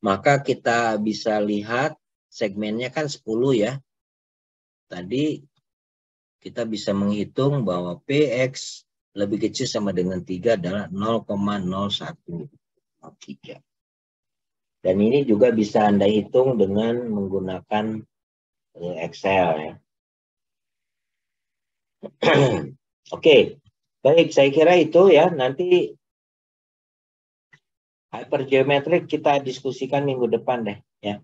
A: maka kita bisa lihat segmennya kan 10 ya. Tadi kita bisa menghitung bahwa PX lebih kecil sama dengan 3 adalah 0,0103. Dan ini juga bisa Anda hitung dengan menggunakan eh, Excel ya. Oke, baik saya kira itu ya. Nanti hypergeometrik kita diskusikan minggu depan deh ya